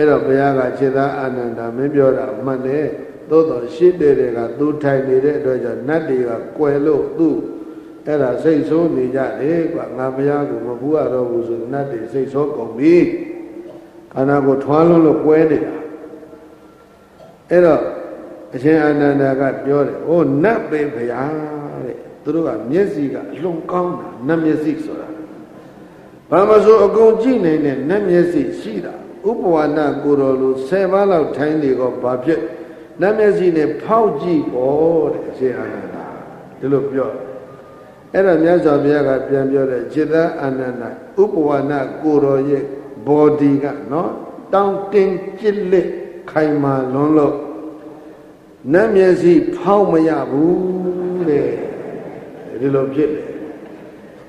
အဲ့တော့ဘုရားကခြေသားအာနန္ဒာမင်းပြောတာမှန်တယ်သို့တော်ရှင်းတယ်တွေကသူထိုင်နေတဲ့အတွက်ကြောင့်နတ်တွေကကွယ်လို့သူ့အဲ့ဒါစိတ်ဆိုးနေကြတယ်ကွာငါဘုရားကိုမပူရတော့ဘူးဆိုနတ်တွေစိတ်ဆိုးကုန်ပြီခန္ဓာကိုထွားလို့လို့ကွဲနေတာအဲ့တော့အရှင်အာနန္ဒာကပြောတယ်အိုးနတ်ပဲဘုရားတဲ့သူတို့ကမျက်စိကအလွန်ကောင်းတာနတ်မျက်စိဆိုတာဘာမဆိုအကုန်ကြည့်နိုင်တဲ့နတ်မျက်စိရှိတာ ဥပဝါဒကိုတော်လူ10ပါးလောက်ထိုင်းနေကောဘာဖြစ်နတ်မျက်စိနဲ့ဖောက်ကြည့်ပေါ့တဲ့အရှင်အာနန္ဒာဒီလိုပြောအဲ့တော့မြတ်စွာဘုရားကပြန်ပြောတဲ့จิตအာနန္ဒာဥပဝါဒကိုတော်ရဲ့ body ကနော်တောင်းတင်းကြစ်လက်ခိုင်မာလွန်းလို့နတ်မျက်စိဖောက်မရဘူးတဲ့ဒီလိုဖြစ်တယ်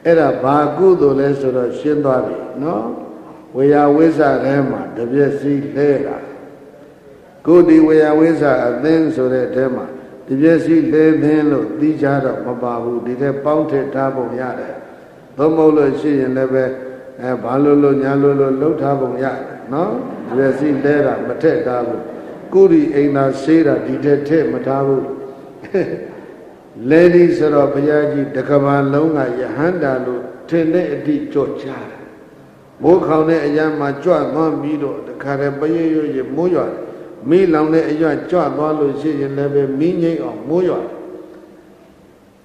အဲ့ဒါဘာကုသိုလ်လဲဆိုတော့ရှင်းသွားပြီနော် ဝေယဝိဇ္ဇထဲမှာတပြည့်စီလဲတာကိုဒီဝေယဝိဇ္ဇအသင်းဆိုတဲ့အထဲမှာတပြည့်စီလဲသင်းလို့သိကြတော့မပါဘူးဒီထဲပေါင်းထည့်ထားပုံရတယ်သို့မဟုတ်လို့ရှိရင်လည်းပဲအဲဘာလို့လို့ညာလို့လို့လှုပ်ထားပုံရတယ်နော်တပြည့်စီလဲတာမထည့်ထားဘူးကုရီအိမ်သာဆေးတာဒီထဲထည့်မထားဘူးလဲဒီဆိုတော့ဘုရားကြီးတကဘာလုံးကယဟန္တာလို့ထင်တဲ့အတိကြော့ချတယ် မိုးခေါင်တဲ့အရာမှာကြွသွားပြီးတော့တခါတည်းပရိရွရမိုးရွာမီးလောင်တဲ့အရာကြွသွားလို့ရှိရင်လည်းပဲမီးငိမ့်အောင်မိုးရွာ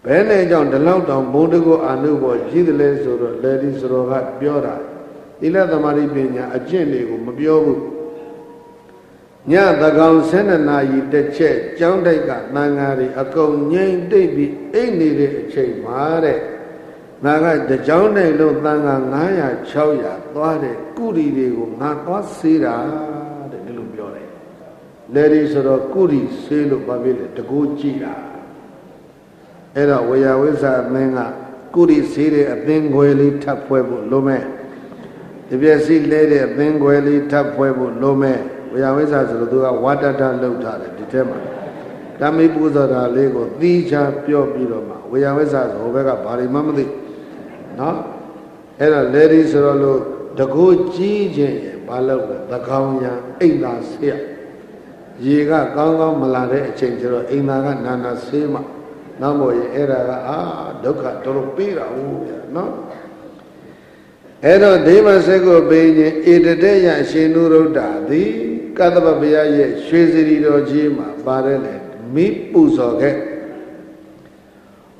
ဘယ်နဲ့ကြောင့်ဒီလောက်တောင်ဘုံတကောအာနုဘောရှိတယ်လဲဆိုတော့လေဒီဆိုတော့ကပြောတာသီလသမာဓိပညာအကျင့်တွေကိုမပြောဘူးညသကောင်12နာရီတစ်ချက်ကျောင်းတိုက်ကသံဃာတွေအကုန်ငြိမ့်တိတ်ပြီးအိတ်နေတဲ့အချိန်မှာတဲ့ ငါကတကြောင်းတိုင်လုံးသံဃာ900 600သွားတဲ့ကုရီတွေကိုငါသွားစေးတာတဲ့ဒီလိုပြောတယ်လေဒီဆိုတော့ကုရီစေးလို့ဘာဖြစ်လဲတကူကြည့်တာအဲ့တော့ဝေယဝိဇ္ဇအသင်းကကုရီစေးတဲ့အသင်းခွဲလေးထပ်ဖွဲဖို့လိုမဲ့တပြည့်စီလဲတဲ့အသင်းခွဲလေးထပ်ဖွဲဖို့လိုမဲ့ဝေယဝိဇ္ဇဆိုတော့သူကဝါတတလှုပ်ထားတယ်ဒီထဲမှာဓမ္မိပူဇော်တာလေးကိုသီးခြားပြောပြီးတော့မှဝေယဝိဇ္ဇဆိုဟိုဘက်ကဘာတွေမှမသိ နော်အဲ့တော့လေဒီဆိုတော့လို့တကူကြီးခြင်းရဘာလို့လဲသကောင်ရံအိမ်သာဆေးရေကကောင်းကောင်းမလာတဲ့အချိန်ကျတော့အိမ်သာကနာနာဆေးမှနောက်မို့ရင်အဲ့ဒါကအာဒုက္ခတော်တော်ပေးတာဟုတ်ဗျာနော်အဲ့တော့ဒိဗစကုပိညင်ဧတတေယရှင်နုရုဒ္ဓသည်ကတ္တပဘုရားရဲ့ရွှေစရီတော်ကြီးမှာပါတယ်လေမိပူဇော်ခဲ့။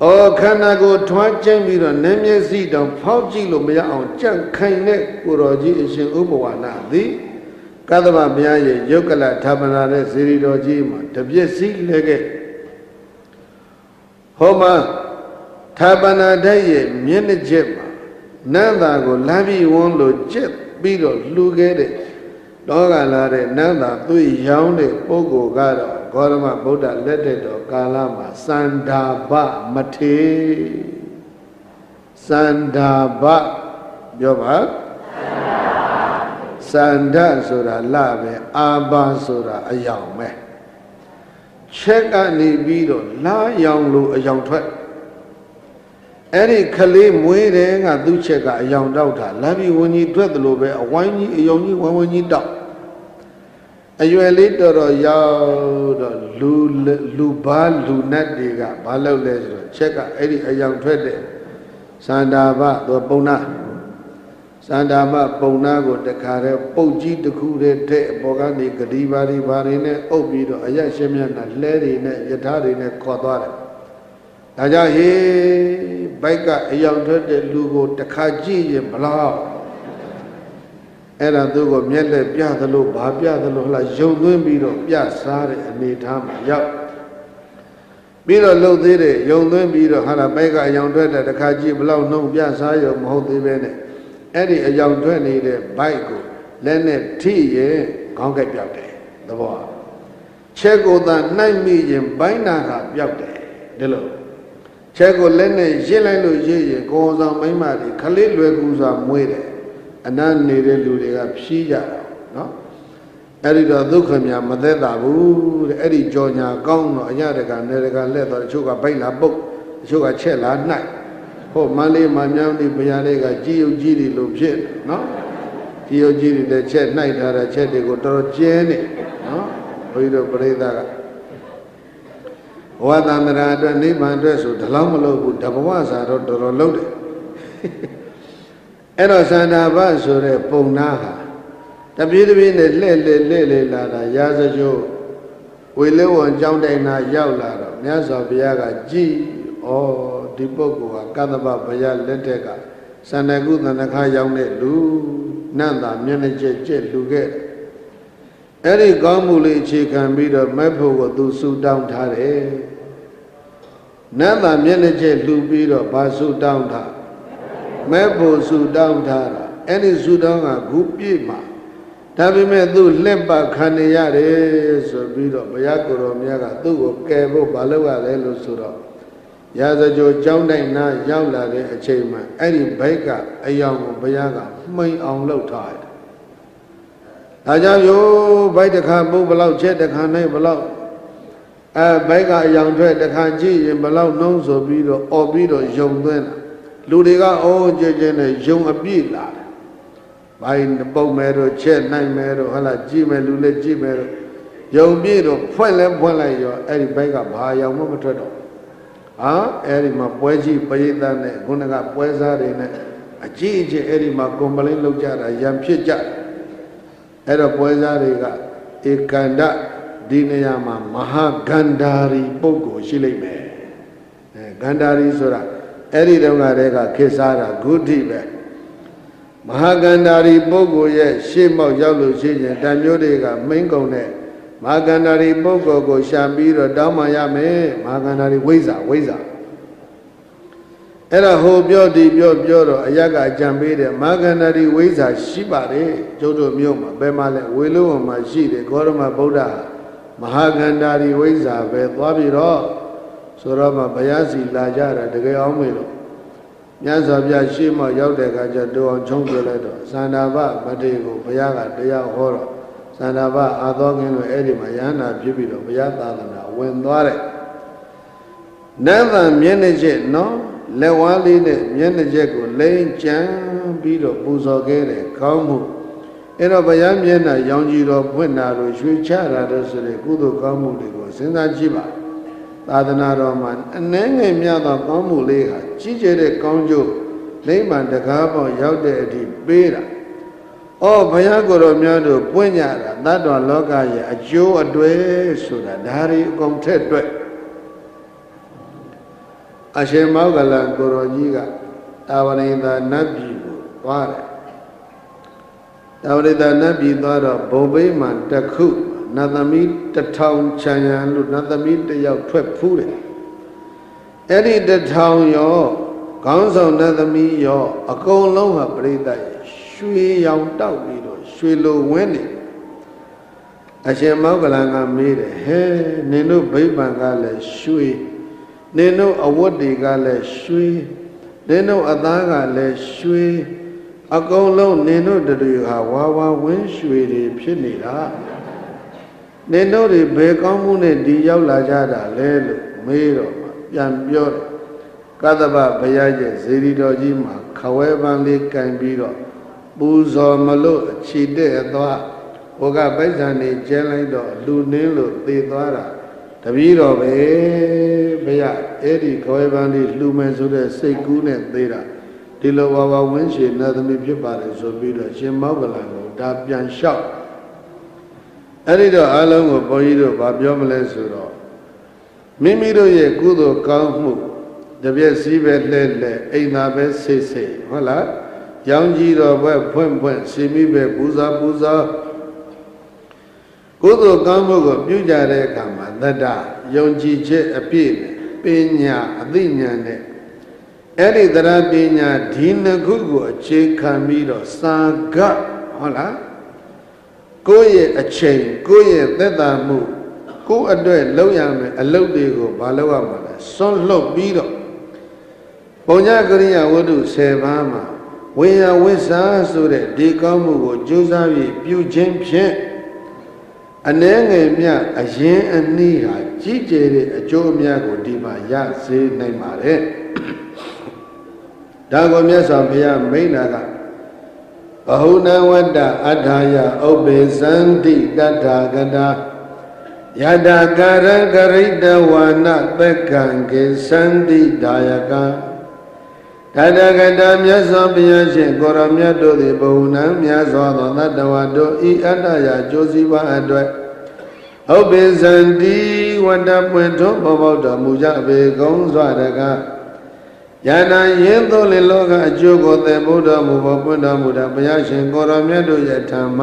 အော်ခန္ဓာကိုထွားကျင်းပြီးတော့နည်းမျက်စိတောင်ဖောက်ကြည့်လို့မရအောင်ကြန့်ခိုင်တဲ့ကိုတော်ကြီးအရှင်ဥပဝါနာသည်ကတ္တဗဘုရားရဲ့ယုတ်ကလထာပနာတဲ့ဇီရီတော်ကြီးမှာတပြည့်စည်းလဲခဲ့ဟောမှာထာပနာတဲ့ရဲ့မျက်နှာချက်မှာနန္တာကိုလမ်းပြီးဝန်းလို့ကျက်ပြီးတော့လှူခဲ့တဲ့လောကလာတဲ့နန္တာသူ့ရောင်းတဲ့ပုဂ္ဂိုလ်ကတော့ ဂေါရမဗုဒ္ဓလက်ထက်တော်ကာလမှာစန္ဒာဘမထေစန္ဒာဘပြောပါစန္ဒဆိုတာလပဲအာဘာဆိုတာအယောင်ပဲချက်ကနေပြီးတော့လာရောင်လို့အယောင်ထွက်အဲ့ဒီခလေးမွေးတယ်ကသူ့ချက်ကအယောင်တောက်တာလာပြီးဝင်းကြီးထွက်တယ်လို့ပဲအဝိုင်းကြီးအယောင်ကြီးဝင်းဝင်းကြီးတောက် အရွယ်လေးတော်တော်ရောက်တော့လူလူဘာလူနတ်တွေကဘာလုပ်လဲဆိုတော့ချက်ကအဲ့ဒီအယောင်ထွက်တဲ့စန္ဒာဘသူပုံနာစန္ဒာဘပုံနာကိုတခါတည်းပုတ်ကြီးတစ်ခုတည်းတဲ့အပေါ်ကနေဂတိပါရီဘာတွေနဲ့အုပ်ပြီးတော့အရက်ရှင်းမျက်နှာလဲတွေနဲ့ယထာတွေနဲ့ခေါ်သွားတယ်ဒါကြောင့်ဟေးဘိုက်ကအယောင်ထွက်တဲ့လူကိုတခါကြည့်ရင်ဘလောက် အဲ့ဒါသူ့ကိုမျက်လက်ပြသလိုဘာပြသလိုဟလာယုံသွင်းပြီးတော့ပြစားတဲ့အနေထားမှာရောက်ပြီးတော့လှုပ်သေးတယ်ယုံသွင်းပြီးတော့ဟာလာဘိုက်ကအယောင်ထွက်တဲ့တခါကြည့်ဘလောက်နှုံပြစားရုံမဟုတ်သေးပဲနဲ့အဲ့ဒီအယောင်ထွက်နေတဲ့ဘိုက်ကိုလက်နဲ့ထိရင်ခေါင်းကက်ပြောက်တယ်သဘောချက်ကိုသာနှိုက်မိရင်ဘိုင်းနာကပြောက်တယ်ဒီလိုချက်ကိုလက်နဲ့ရစ်လိုက်လို့ရစ်ရင်ကိုယ်ဆောင်မိမ့်မတွေခလေးလွယ်ကူစွာမွေးတယ် အနတ်နေတဲ့လူတွေကဖြီးကြတာနော်အဲ့ဒီတော့ဒုက္ခမြမသက်တာဘူးတဲ့အဲ့ဒီကြောညာကောင်းတော့အညတကနေတကလက်တော့တချို့ကဗိုက်လာပုတ်တချို့ကချက်လာနှိုက်ဟိုမန်းလေးမမြောင်းဒီဘုရားလေးကကြည်ယုတ်ကြည်ဒီလိုဖြစ်နော်ဒီယုတ်ကြီးတွေလည်းချက်နှိုက်ထားတဲ့ချက်တွေကိုတော်တော်ကျင်းနေနော်ဘုန်းကြီးတို့ပြိဿကဘဝတန္တရာအတွက်နိဗ္ဗာန်အတွက်ဆိုဒီလောက်မလုပ်ဘူးတဘဝစာတော့တော်တော်လုပ်တယ် အဲ့တော့သန္တာဘဆိုတဲ့ပုံနာဟာတပြေးတပြေးနဲ့လှဲ့လှဲ့လှဲ့လှဲ့လာတာရာဇကြိုးဝေလေးဝန်ကြောင်းတိုင်နာရောက်လာတော့မြတ်စွာဘုရားကကြည်ဩဒီပုဂ္ဂိုလ်ဟာကသဗ္ဗဘုရားလက်ထက်ကသန္တကုသန္တခါရောက်တဲ့လူနတ်သာမျက်နှာကျက်ကျက်လူခဲ့အဲ့ဒီကောင်းမှုလေးအခြေခံပြီးတော့မက်ဖို့ကိုသူဆူတောင်းထားတယ်နတ်သာမျက်နှာကျက်လူပြီးတော့ဘာဆူတောင်းထား မဲ့ဖို့ဆူတောင်းထားတာအဲ့ဒီဆူတောင်းကခုပြည့်မှာဒါပေမဲ့သူလက်ပါခံနေရတယ်ဆိုပြီးတော့ဘုရားကိုယ်တော်မြတ်ကသူ့ကိုကယ်ဖို့မလုပ်ရလဲလို့ဆိုတော့ရာဇကြိုကြောင်းတိုင်းနာရောက်လာတဲ့အချိန်မှာအဲ့ဒီဘိတ်ကအယောင်ကိုဘုရားကမှိန်အောင်လုပ်ထားတယ်။ဒါကြောင့်ယောဘိုက်တစ်ခါပုတ်ဘလောက်ချက်တစ်ခါနိုင်ဘလောက်အဲဘိုက်ကအယောင်ထွက်တစ်ခါကြည့်ရင်ဘလောက်နှုံးဆိုပြီးတော့អော်ပြီးတော့ယုံသွင်းတာ လူတွေကအိုးကြဲကြဲနဲ့ယုံအပြည့်လာတယ်။ဘိုင်းပုတ်မဲတော့ချက်နိုင်မဲတော့ဟလာကြည့်မဲလူလည်းကြည့်မဲတော့ယုံပြည့်တော့ဖွင့်လဲဖွင့်လိုက်ရောအဲ့ဒီဘိုက်ကဘာယောင်မှမထွက်တော့ဟာအဲ့ဒီမှာပွဲကြီးပရိသတ်နဲ့ခုနကပွဲစားတွေနဲ့အကြီးအကျယ်အဲ့ဒီမှာကွန်ပလင်းလုပ်ကြတာရံဖြစ်ကြအဲ့တော့ပွဲစားတွေကဧကန္တဒီနေရာမှာမဟာဂန္ဓာရီပုဂ္ဂိုလ်ရှိလိမ့်မယ်အဲဂန္ဓာရီဆိုတာ အဲ့ဒီတုန်းကတည်းကခေစားတာဂုတိပဲမဟာကန္ဓာရီပုဂ္ဂိုလ်ရဲ့ရှေ့မောက်ရောက်လို့ရှိရင်တန်မျိုးတွေကမိမ့်ကုန်တဲ့မဟာကန္ဓာရီပုဂ္ဂိုလ်ကိုရှာပြီးတော့တောင်းမှရမယ်မဟာကန္ဓာရီဝိဇ္ဇာဝိဇ္ဇာအဲ့ဒါဟိုပြောဒီပြောပြောတော့အရကအကြံပေးတယ်မဟာကန္ဓာရီဝိဇ္ဇာရှိပါတယ်ကျုပ်တို့မြို့မှာဘယ်မှာလဲဝေလုံးဝမှာရှိတယ်ဂေါရမဗုဒ္ဓမဟာကန္ဓာရီဝိဇ္ဇာပဲသွားပြီးတော့ ဆိုတော့မှဘုရားစီလာကြတာတကယ်အောင်မေလို့မြတ်စွာဘုရားရှေ့မှရောက်တဲ့အခါကျတူအောင်ချုံးပြလိုက်တော့သန္တာဘမထေကိုဘုရားကတရားဟောတော့သန္တာဘအာသောကင်းလို့အဲ့ဒီမှာယန္နာဖြစ်ပြီးတော့ဘုရားသာသနာဝင်သွားတယ်နတ်သံမျက်နှာချက်နော်လက်ဝါးလေးနဲ့မျက်နှာချက်ကိုလိမ့်ကြံပြီးတော့ပူဇော်ခဲ့တယ်ကောင်းမှုအဲ့တော့ဘုရားမျက်နှာရောင်ကြည်တော်ဖွင့်တာတို့ရွှေချတာတို့ဆိုတဲ့ကုသိုလ်ကောင်းမှုတွေကိုစဉ်းစားကြည့်ပါ သာသနာတော်မှာအနှဲငယ်မြတ်သောကောင်းမှုလေးဟာကြီးကျယ်တဲ့ကောင်းကျိုးလိမ့်မှန်တကားပေါင်းရောက်တဲ့အထိပေးတာ။အော်ဘုရားကိုယ်တော်များတို့ပွင့်ကြတာတတ္တဝလောကရဲ့အကျိုးအတွေ့ဆိုတာဒါတွေအကုန်ထက်တွက်အရှင်မောဂလန်ကိုရောကြီးကတာဝရိန္ဒနတ်ပြည်ကိုသွားတယ်။တာဝရိန္ဒနတ်ပြည်သွားတော့ဘုံဘိမှန်တစ်ခု နတ်သမီးတထောင်ချမ်းရန်လို့နတ်သမီးတယောက်ထွက်ဖူးတယ်အဲ့ဒီတထောင်ရောခေါင်းဆောင်နတ်သမီးရောအကုန်လုံးဟာပြိတ္တရွှေရောင်တောက်ပြီးတော့ရွှေလိုဝင်းနေအရှင်မောကလန်ကမေးတယ်ဟဲနင်တို့ဗိဗ္ဗံကလည်းရွှေနင်တို့အဝတ်တွေကလည်းရွှေနင်တို့အသားကလည်းရွှေအကုန်လုံးနင်တို့တူဟာဝါဝါဝင်းရွှေတွေဖြစ်နေတာ နင်တို့တွေဘယ်ကောင်းမှုနဲ့ဒီရောက်လာကြတာလဲလို့မေးတော့ပြန်ပြောတယ်ကသဗ္ဗဘုရားရဲ့ဇေဒီတော်ကြီးမှာခဝဲပန်းလေးကင်ပြီးတော့ပူဇော်မလို့ခြေတဲ့သွားဟိုကပိုက်ဆံနေကျဲလိုက်တော့လူနင်းလို့သေသွားတာတပည့်တော်ပဲဘုရားအဲ့ဒီခဝဲပန်းလေးလှူမယ်ဆိုတဲ့စိတ်ကူးနဲ့သေးတာဒီလိုဝါဝဝင်းရှင်နတ်သမီးဖြစ်ပါတယ်ဆိုပြီးတော့ရှင်မောကလန်ကိုဒါပြန်လျှောက် အဲ့ဒီတော့အလုံးကိုဘုန်းကြီးတို့ဗာပြောမလဲဆိုတော့မိမိတို့ရဲ့ကုသိုလ်ကောင်းမှုတပြည့်စည်းပဲလှဲ့လှဲ့အိမ်သာပဲဆိတ်ဆိတ်ဟုတ်လားရောင်ကြီးတော်ဘက်ဖွင့်ဖွင့်စီမိပဲပူဇာပူဇာကုသိုလ်ကောင်းမှုကိုပြုကြတဲ့အခါမှာတတ္တယုံကြည်ချက်အပြည့်ပညာအသိဉာဏ်နဲ့အဲ့ဒီတရားပညာဒီနှစ်ခုကိုအခြေခံပြီးတော့စာကဟုတ်လား ကိုယ့်ရဲ့အချိန်ကိုယ့်ရဲ့သက်သာမှုကိုယ့်အတွက်လုပ်ရမယ်အလုပ်တွေကိုမလုပ်ရမှာလဲစွန့်လွတ်ပြီးတော့ပုံညကရိယာဝတ္ထု10ပါးမှာဝေယဝိစာဆိုတဲ့ဒီကောင်းမှုကိုကြိုးစားပြီးပြုခြင်းဖြင့်အနှဲငယ်မြအရင်အနည်းဟာကြီးကျယ်တဲ့အကျိုးအများကိုဒီမှာရစေနိုင်ပါတယ်ဒါကိုမြတ်စွာဘုရားမိန့်တာက ဘဟုနဝတ္တအထာယဥပ္ပေသန္တိတတ္ထာကတာယတကာရကရိတဝါနသက္ကံကေသန္တိဒါယကတတကတာမြတ်စွာဘုရားရှင်ကိုရမြတ်တို့သည်ဘုံနံမြတ်စွာသောတတဝါတို့ဤအတ္တရာကျိုးစီးပွားအတွက်ဟုတ်ပေဇန္တိဝတ္တပွင့်ထွန်းပေါ်ပေါက်တော်မူကြပေကုန်စွာတကား ယန္တာယင်းသို့လေလောကအကျိုးကိုသင်ဘုဒ္ဓမူပေါ်ပွင့်တော်မူတာဘုရားရှင်ကိုရမြတ်တို့ရဲ့ဓမ္မ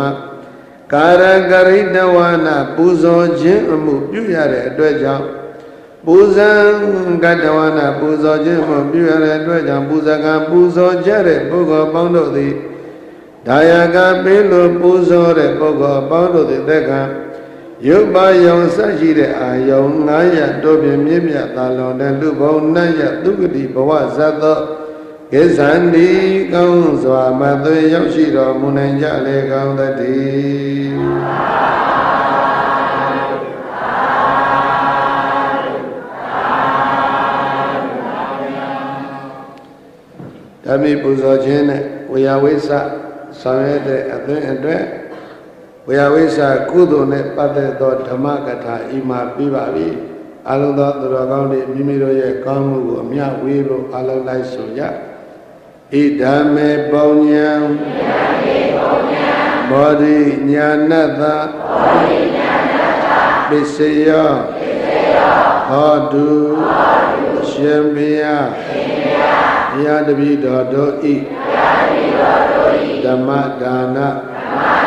ကာရကရိတဝနာပူဇော်ခြင်းအမှုပြုရတဲ့အတွက်ကြောင့်ပူဇံကတဝနာပူဇော်ခြင်းမှုပြုရတဲ့အတွက်ကြောင့်ပူဇကပူဇော်ကြတဲ့ပုဂ္ဂိုလ်ပေါင်းတို့သည်ဒါယကပေးလို့ပူဇော်တဲ့ပုဂ္ဂိုလ်ပေါင်းတို့သည်တက္က ရုပ်ပါယုံဆက်ရှိတဲ့အာယုံ900တို့ပြင်မြင့်မြတ်သာလွန်တဲ့လူဘုံနတ်ရသုဂတိဘဝဇတ်သောကိစ္ဆန္ဒီကောင်းစွာမသွေရောက်ရှိတော်မူနိုင်ကြလေကောင်းသတည်းဓမ္မိပူဇော်ခြင်းနဲ့ဝေယဝိဆဆောင်ရတဲ့အသွင်အတွက် ဝေယဝိဆကုသိုလ်နဲ့ပတ်သက်သောဓမ္မကထာဤမှာပြီးပါပြီအလုံးသောသူတော်ကောင်းတွေမိမိတို့ရဲ့ကောင်းမှုကိုအမြဝေးလို့အလုံးလိုက်ဆိုကြဣဒံမေပုံညာဘောဓိညာဏတ္တပစ္စယောဟောတုရှင်ဘုရားဘုရားတပည့်တော်တို့ဤဓမ္မဒါနဓမ္မ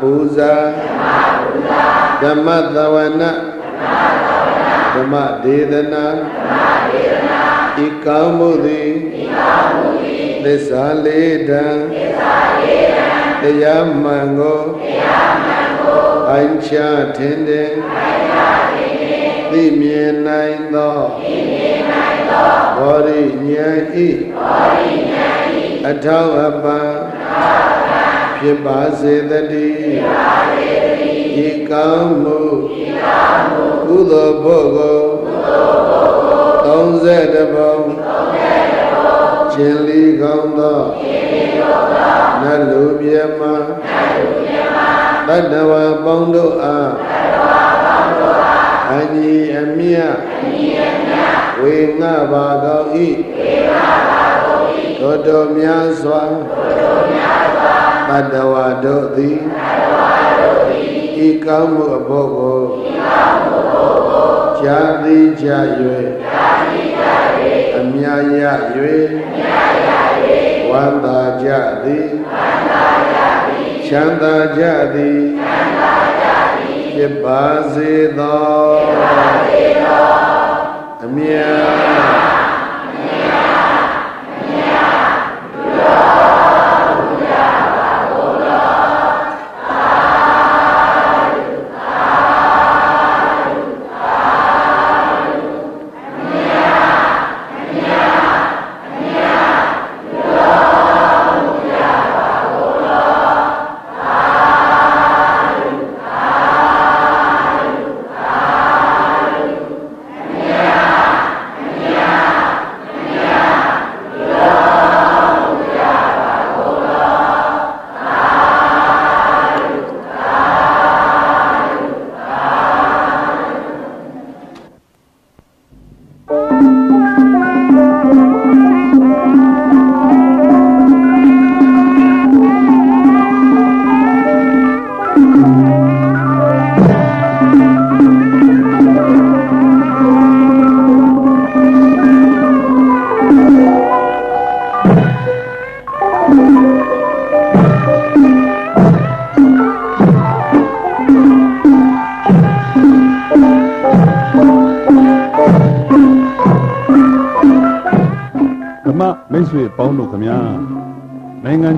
ပူဇာဓမ္မသဝနဓမ္မဒေသနာဤကောင်းမှုသည်သစ္စာလေးတံတရားမှန်ကိုအိုင်ချထင်တယ်သိမြင်နိုင်သောဘောရိဉာဏ်ဤအထောက်အပံ ဖြစ်ပါစေတည်းဤကောင်းမှုကုသိုလ်ဖို့ကို30ပုံခြင်းလီကောင်းသောနတ်လူပြမတတ္တဝါပေါင်းတို့အားအညီအမြဝေငှပါကောင်းဤတို့တော်များစွာတတ္တဝါတို့သည်ဤကောင်းမှုအဖို့ကိုကြာသည်ကြာ၍အမြရ၍ဝန္တာကြသည်ချမ်းသာကြသည်ဖြစ်ပါစေသောအမြ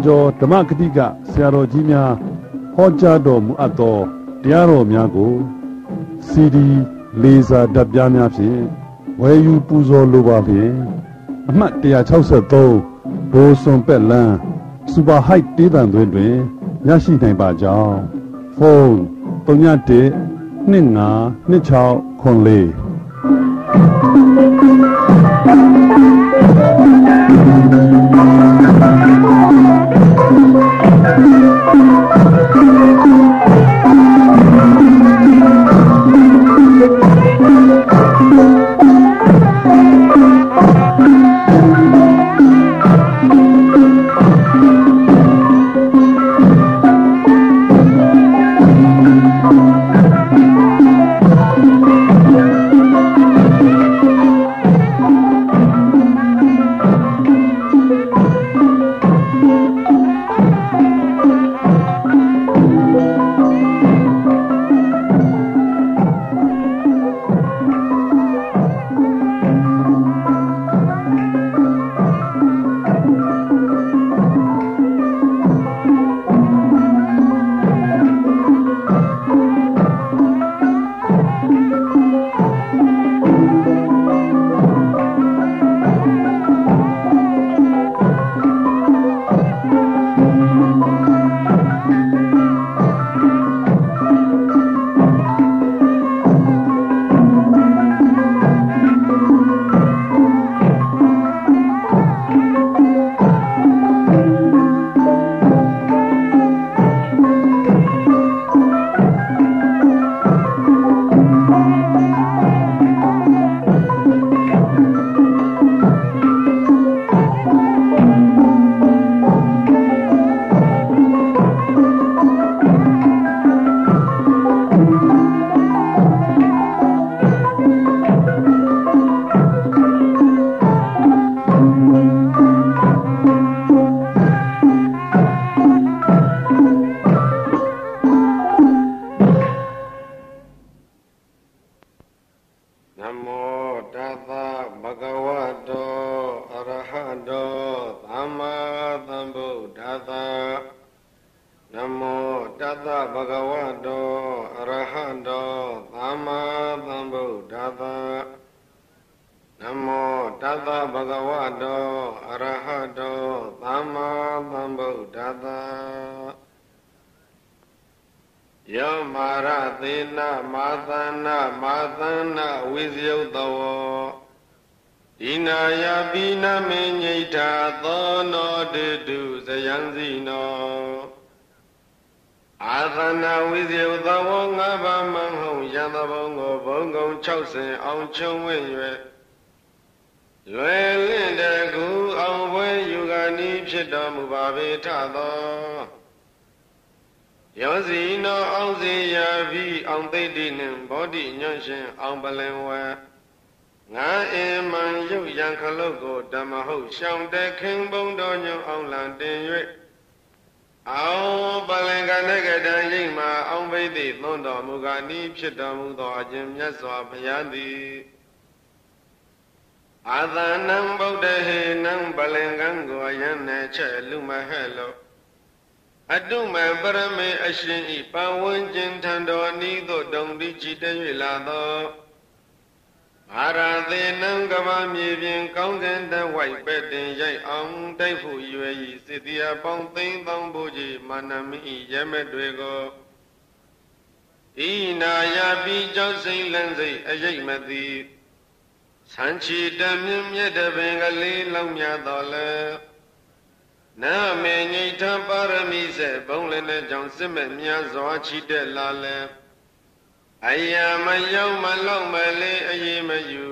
ကျော်ဓမ္မဂတိကဆရာတော်ကြီးများဟောကြားတော်မူအပ်သောတရားတော်များကို CD လေစာဓာတ်ပြားများဖြင့်ဝယ်ယူပူဇော်လိုပါဖြင့်အမှတ်163ဘိုးစွန်ပက်လန်းစူပါဟိုက်တေးတံတွင်တွင်ရရှိနိုင်ပါကြောင်းဖုန်း39 25 26 84 ရမေအရှင်ဤပဝန်းကျင်ထံတော်ဤသို့တုံတိကြည်တ၍လာသောအာရသေနံကဘာမြေပြင်ကောင်းကင်တဝိုက်ပဲ့တင်ရိုက်အောင်တိုက်ဖို့ရွယ်ဤစစ်တရားပေါင်းသိမ့်သောဘုရားမာနမိရဲမဲ့တွေကိုဤနာယပိကြောင့်စိမ့်လန်းစိတ်အရေးမသိဆန်းချီတမြင့်မြတ်တပင်ကလေးလောက်မြတော်လဲ နာမေငိဋ္ဌပါရမီစေဘုံလည်းနဲ့ကြောင့်စစ်မဲ့များစွာချီတက်လာလဲအယမရောက်မလောက်မလေးအေးမယူ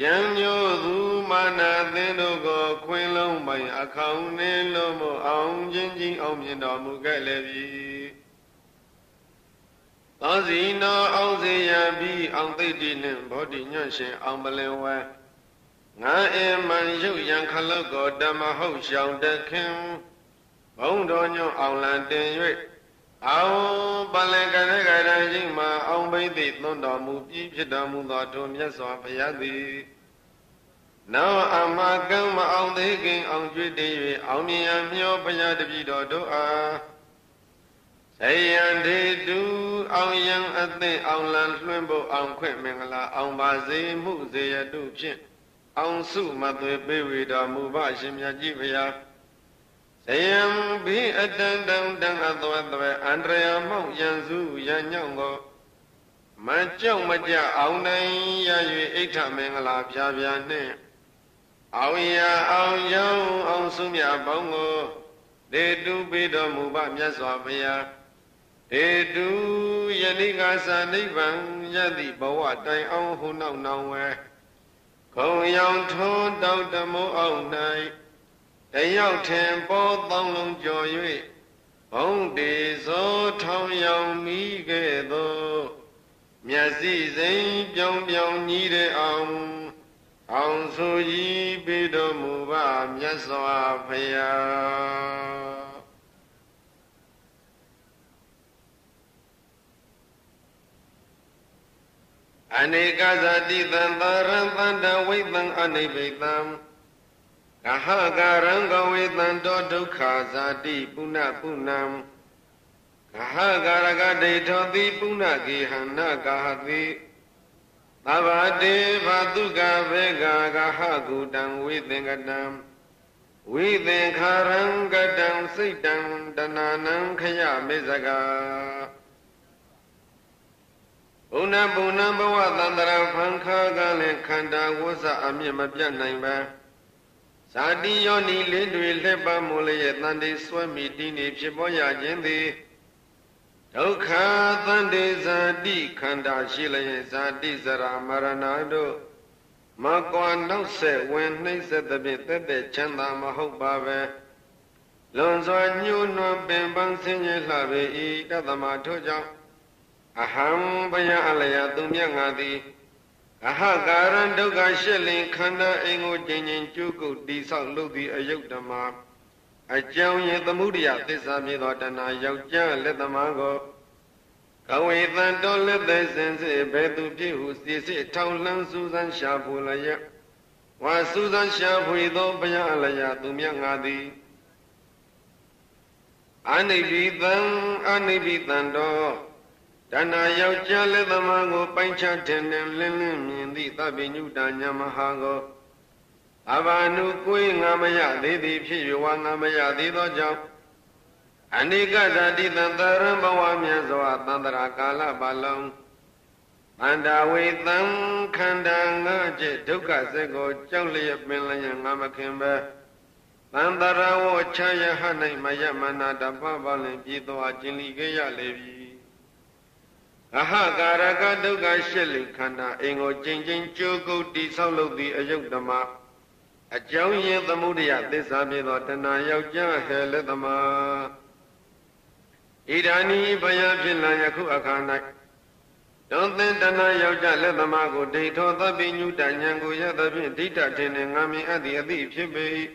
ယံညိုသူမာနာသင်တို့ကိုခွင်းလုံးပိုင်အခေါင်နှင်းလို့မအောင်ချင်းချင်းအောင်မြင်တော်မူခဲ့လေပြီသောစီနောအောင်စေရပြီးအောင်သိတိနှင့်ဘောဓိညွန့်ရှင်အောင်ပလင်ဝဲ ငါအင်မန်ရုပ်ရန်ခလုတ်ကိုဓမ္မဟုတ်ရှောင်တခင်ဘုံတော်ညွန့်အောင်လံတင်၍အောင်ပလင်ကရကရရှိမှအောင်ဘိသိသွန်တော်မူပြီးဖြစ်တော်မူသောထိုမြတ်စွာဘုရားသည်နောအမကံမအောင်သေးခင်အောင်ကျွေးတည်၍အောင်မြင်ရမျောဘုရားတပည့်တော်တို့အားဆေယံဒေတုအောင်ယံအသိအောင်လံလွှင့်ဖို့အောင်ခွင့်မင်္ဂလာအောင်ပါစေမှုစေရတုဖြင့် အောင်စုမသွေပေးဝေတော်မူပါရှင်မြတ်ကြီးဘုရားဇယံဘိအတံတံတံအသွဲသွဲအန္တရာမောက်ရန်စုရညောင်းကိုမကြောက်မကြအောင်နိုင်ရ၍အိဋ္ဌမင်္ဂလာဖြာဖြာနှင့်အောင်ရအောင်ရောင်းအောင်စုမြပေါင်းကိုဒေတုပိတော်မူပါမြတ်စွာဘုရားဒေတုယနေ့ကသာနိဗ္ဗာန်ယတိဘဝတိုင်အောင်ဟုနောက်နောင်ဝဲ ခုံရောင်ထွန်းတောက်တမိုးအောင်၌တယောက်ထင်ပေါ်သောင်းလုံးကြော်၍ဘုံတေဇောထောင်ရောင်မိခဲ့သောမျက်စိစိမ်ပြောင်ပြောင်ကြီးတဲ့အောင်အောင်ဆိုကြီးပေတော်မူပါမြတ်စွာဘုရား အနေကဇတိတံသာရံတန္တဝိတံအနိဗ္ဗိတံကဟကာရံကဝေတံတောဒုက္ခဇာတိပုဏ္ဏပုဏ္ဏံကဟကာရကဒိဋ္ဌောတိပုဏ္ဏကေဟဏကာဟတိသဗ္ဗတေဘာတုကဘေကာကဟကုတံဝိသင်္ကတံဝိသင်္ခာရံကတံစိတ်တံတဏနံခယမေဇကာ ဘုဏဘုဏဘဝသန္တရာဖန်ခါကလည်းခန္ဓာဝဇ္ဇအမြင့်မပြတ်နိုင်ပါဇာတိယောနိလင်းတွေလက်ပါမူလရဲ့တန်တေဆွဲမိတည်နေဖြစ်ပေါ်ရခြင်းသည်ဒုက္ခတန်တေဇာတိခန္ဓာရှိလျင်ဇာတိဇရာမရဏတို့မကွာနောက်ဆက်ဝင်နှိမ့်ဆက်တဲ့ဖြင့်တက်တဲ့ချမ်းသာမဟုတ်ပါပဲလွန်စွာညှိုးနှွမ်းပင်ပန်းဆင်းရဲလှပေ၏တသမထို့ကြောင့် အဟံဘယအလယသူမြတ်ငါသည်အဟကာရံဒုက္ခရှစ်လင်ခန္ဓာအိမ်ကိုကျင်ကျင်ကျုပ်ကုတ်တိဆောက်လုပ်သည့်အယုတ်ဓမ္မအကြောင်းရင်သမှုရိယသစ္စာမြေသောတဏှာယောက်ျားလက်သမားကိုကဝေတံတော်လက်သက်စင်စစ်ဘယ်သူဖြစ်ဟုစီစစ်ထောင်လှမ်းစူးစမ်းရှာဖွေလျက်ဝါစူးစမ်းရှာဖွေသောဘုရားအလယသူမြတ်ငါသည်အာနိဗိတံအာနိဗိတံတော် တဏှာယောက်ျားလက်သမားကိုပိုင်းခြားတင်တင်လင်းလင်းမြင်သည့်သဗ္ဗညုတညာမဟာကိုအဘာနုကိုယ်ငါမရသေးသည်ဖြစ်၍ဝါငါမရသေးသောကြောင့်အနိကတတိတံသရံဘဝမြတ်စွာသန္တရာကာလပါလုံးမန္တဝေသံခန္ဓာငါကျဒုက္ခစက်ကိုကြောက်လျက်ပင်လျက်ငါမခင်ပဲသန္တရာဝချယဟ၌မယမနာတပပလင်ပြည်တော်ကျင်လီခဲ့ရလေပြီ အဟကာရကဒုက္ခရှစ်လိခန္ဓာအင်ကိုကျင့်ချင်းကြိုးကုတ်တိဆောက်လုပ်သည့်အယုတ်ဓမ္မအကြောင်းရင်းသမှုတရားသစ္စာဖြစ်သောတဏှာယောက်ျားဟဲလက်သမာဣဒာနီဘယဖြစ်လာယခုအခါ၌တုံသင်တဏှာယောက်ျားလက်သမားကိုဒိဋ္ဌောသဗ္ဗညုတဉာဏ်ကိုရသဖြင့်ဒိဋ္ဌထင်နေငါမြင်အပ်သည့်အသည့်ဖြစ်ပေ၏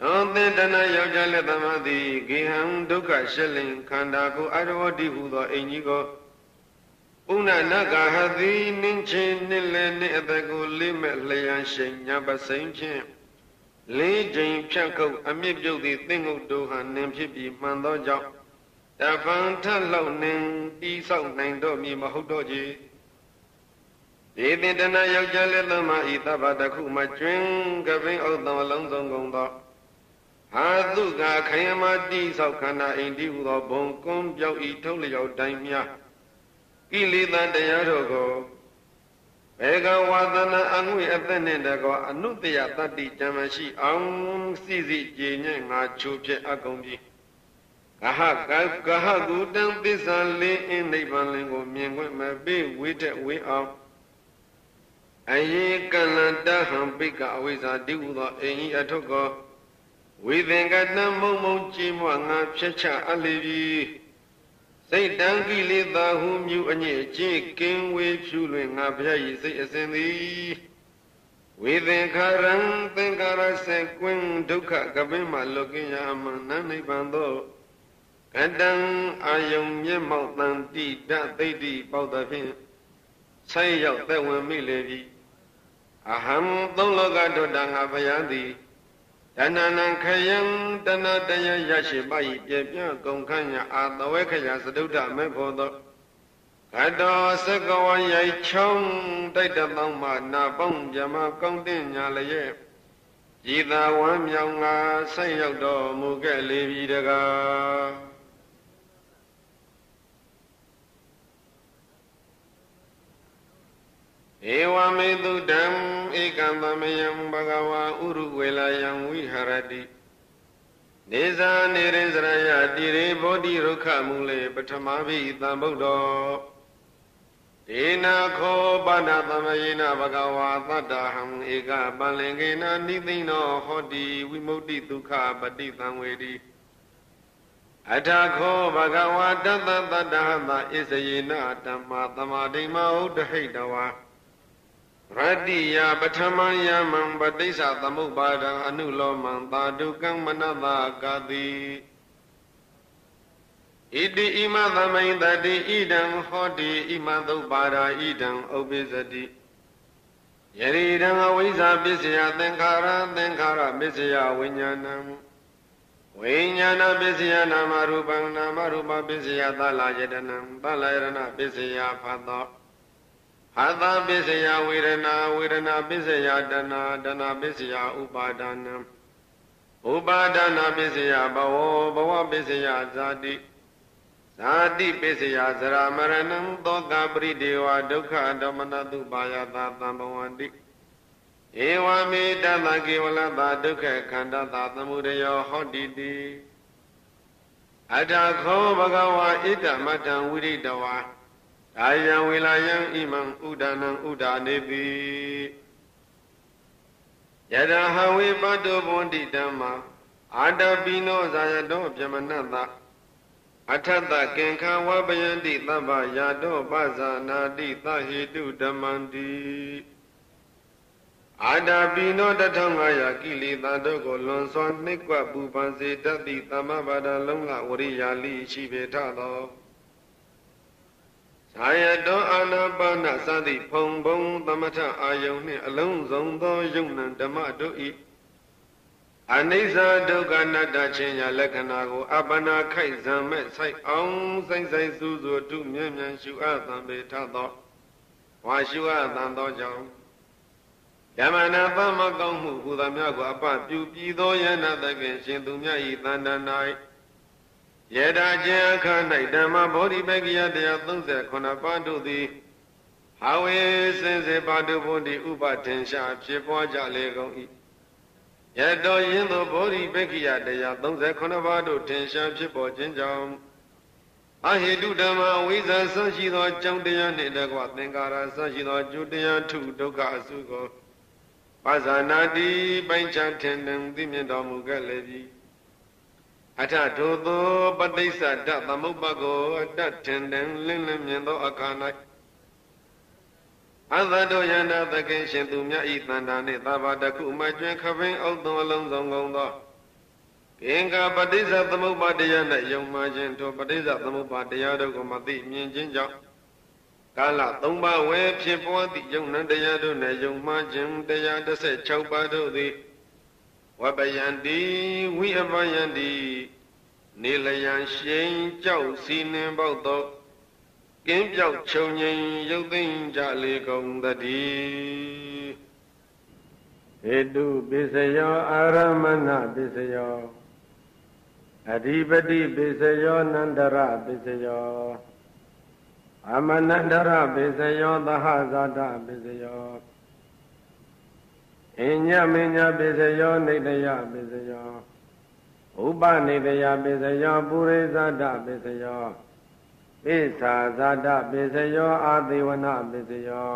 တုံသင်တဏှာယောက်ျားလက်သမားသည်ဂေဟံဒုက္ခရှလင်ခန္ဓာကိုအရဝတိဟုသောအိမ်ကြီးကိုဥဏနဂဟတိနင်းချင်းနှင့်လည်းနှင့်အတကိုလေးမဲ့လျံရှိန်ညာပစိန်ဖြင့်လေးချိန်ဖြတ်ခုတ်အမြင့်ပြုတ်သည့်သင်္ကုတ်တို့ဟန်နင်ဖြစ်ပြီးမှန်သောကြောင့်တပံထလောက်နှင်တိဆောက်နိုင်တော့မည်မဟုတ်တော့ကြည်ဒီတင်တနာယောက်ျားလက်သမဤသဗ္ဗတခုမကျွင်းကပင်ဥဒ္ဒံအလုံးစုံကုန်သော ဟာသုကခယမတိဆောက်ခန္ဓာအိန္တိဟုသောဘုံကွန်းပြောက်ဤထုတ်လျောက်တိုင်းများကိလေသာတရားတို့ကိုဘေကဝါသနာအငွေအသက်နှင့်တကောအနုတ္တယတတ္တိကြံမရှိအောင်စီစီကြည်ညဲ့ငါချိုးဖြစ်အကုန်ပြီကဟကကဟကုတံသစ္စာလေးအင်းနိဗ္ဗာန်လင်ကိုမြင်ခွင့်မပေးဝိတက်ဝေအောင်အယေကလန္တဟံပိကအဝိဇ္ဇာတိဟုသောအိဤအထုကော ဝိသင်္ကတံမုံမုံကြည်မွငါဖြတ်ချအပ်လေပြီစိတ်တံကိလေသာဟုမြူအညစ်အကြေးကင်းဝေဖြူလွင်ငါဘုရား၏စိတ်အစဉ်သည်ဝေသင်္ခါရံသင်္ခါရစေကွင်းဒုက္ခကပင်မှလွတ်ကင်းရမှန်နိဗ္ဗာန်သောကတံအာယုံမျက်မှောက်တန်တိတသိတိပေါသဖြင့်ဆိုင်ရောက်သက်ဝင်မိလေပြီအဟံသုံးလောကဒုတံငါဘုရားသည် တဏနံခယံတဏတယရရှိပါ၏ပြပြကုန်ခန့်ညာအာသဝေခယသဒုဒ္ဓမေဖို့သောခတောသကဝရိုက်ချုံတိုက်တပေါင်းမှနာပေါင်းမြမကောင်းတင်ညာလျက်ကြည်သာဝမ်းမြောင်ငါဆက်ရောက်တော်မူခဲ့လေပြီတကား ဧဝမေတုတံဧကံသမယံဘဂဝါဥရုဝေလာယံဝိဟရတိနေဇာနေရင်စရယတိရေဘောဓိရုခမူလေပထမဘိသံဗုဒ္ဓောဒေနာခောပါဏသမယေနဘဂဝါသတ္တဟံဧကပလင်ကေနနိသိဏောဟောတိဝိမု ക്തി ဒုက္ခပတိသံဝေတိအထာခောဘဂဝါတတ္တတတ္တဟတဣစယေနဓမ္မာသမာဓိမဟုတ်တဟိတဝါ ရတ္တိယပထမယမံပဋိစ္စသမုပ္ပါဒံအနုလောမံသာဓုကံမနတကာတိဣတိဣမသမိန်တတိဣဒံဟောတိဣမသုပ္ပါဒာဣဒံဥပိစတိယရိဒံအဝိဇ္ဇာပစ္စယသင်္ခါရသင်္ခါရပစ္စယဝိညာဏံဝိညာဏပစ္စယနာမရူပံနာမရူပပစ္စယသလယတနံသလယရဏပစ္စယဖတ်သော ဟာသပစ္စယဝေဒနာဝေဒနာပစ္စယတဏတဏပစ္စယဥပါဒနာဥပါဒနာပစ္စယဘဝဘဝပစ္စယဇာတိဇာတိပစ္စယဇရာမရဏံသောကပရိဒေဝဒုက္ခဒေါမနတုပါယတာသံဘဝန္တိဧဝမေတတကေဝလတာဒုက္ခခန္ဓာတာသမှုရယောဟောတိတိအထာခောဘဂဝါဣဒ္ဓမတံဝိရိတဝါ အာယံဝေလာယံဣမံဥဒနံဥဒါနေပိယတဟဝေပတောဘွန်တိဓမ္မာအာတပိနောဇာယတောပြမနတအထတကင်္ခဝပယန္တိသဗ္ဗယာတောပဇာနာတိသဟိတုဓမ္မန္တိအာတာပိနော1500ကိလေသာတို့ကိုလွန်စွာနှိပ်ကွပူပန်စေတတ်သည့်သမ္မဘာဒလုံးလဝရိယာလိရှိပေထသော သာယတောအာနာပါနစသည်ဖုံဖုံသမထအာယုန်နှင့်အလုံးစုံသောယုံနံဓမ္မတို့ဤအနိစ္စဒုက္ခအနတ္တချင်းညာလက္ခဏာကိုအပ္ပနာခိုက်ဇံမဲ့ဆိုင်အောင်ဆိုင်ဆိုင်စူးစူးထုမြဲမြံရှုအပ်သံပေထသောဝါရှုအပ်သံသောကြောင့်ယမနာသမကောင်းမှုဟူသောမြတ်ကိုအပပြုပြီးသောယန္တတကင်ရှင်သူမြတ်ဤတန်တနာ၌ ယေတာခြင်းအခါ၌ဓမ္မဗောဓိပက္ခိယတရား39ပါးတို့သည်ဟာဝေစင်စေပါတုဘုဒ္ဓိဥပထင်ရှားဖြစ်ပွားကြလေကုန်၏ယတောယင်းသောဗောဓိပက္ခိယတရား39ပါးတို့ထင်ရှားဖြစ်ပေါ်ခြင်းကြောင့်အဟိတုဓမ္မဝိဇ္ဇာဆရှိသောကြောင့်တရားနှင့်တကွသင်္ကာရဆရှိသောကျုတရားထုဒုက္ခအစုကိုပါဇာနာတိပိုင်ချထင်နှံသိမြင်တော်မူခဲ့လေပြီ အထထိုသောပဋိစ္စဒသမုပ္ပါကိုအတထင်နှံလင်းလင်းမြင်သောအခါ၌အသတောယန္တာသခင်ရှင်သူမြတ်ဤတန်တာနှင့်သဘာတခုမကျွင်ခပင်းအောက်သွန်အလုံးစုံကုန်သောကင်္ဂပဋိစ္စသမုပ္ပါတရား၌ယုံမှခြင်းထိုပဋိစ္စသမုပ္ပါတရားတို့ကိုမသိမြင်ခြင်းကြောင့်ကာလ၃ပါးဝယ်ဖြစ်ပေါ်သည့်ယုံနံတရားတို့နှင့်ယုံမှခြင်းတရား16ပါးတို့သည် ဝပယံတိဝိအပယံတိနေလယံရှိန်ကြောက်စီနှင်ပေါက်သောကင်းပြောက်ခြုံငိမ်ရုပ်သိမ်းကြလေကုန်တည်းဟေတုပိစယောအာရမဏပိစယောအဓိပတိပိစယောနန္တရပိစယောအမနန္တရပိစယောသဟဇာတပိစယော အညမညပိစယောနေတယပိစယောဥပနေတယပိစယောပုရိသတပိစယောပိသာဇာတပိစယောအာသေဝနာပိစယော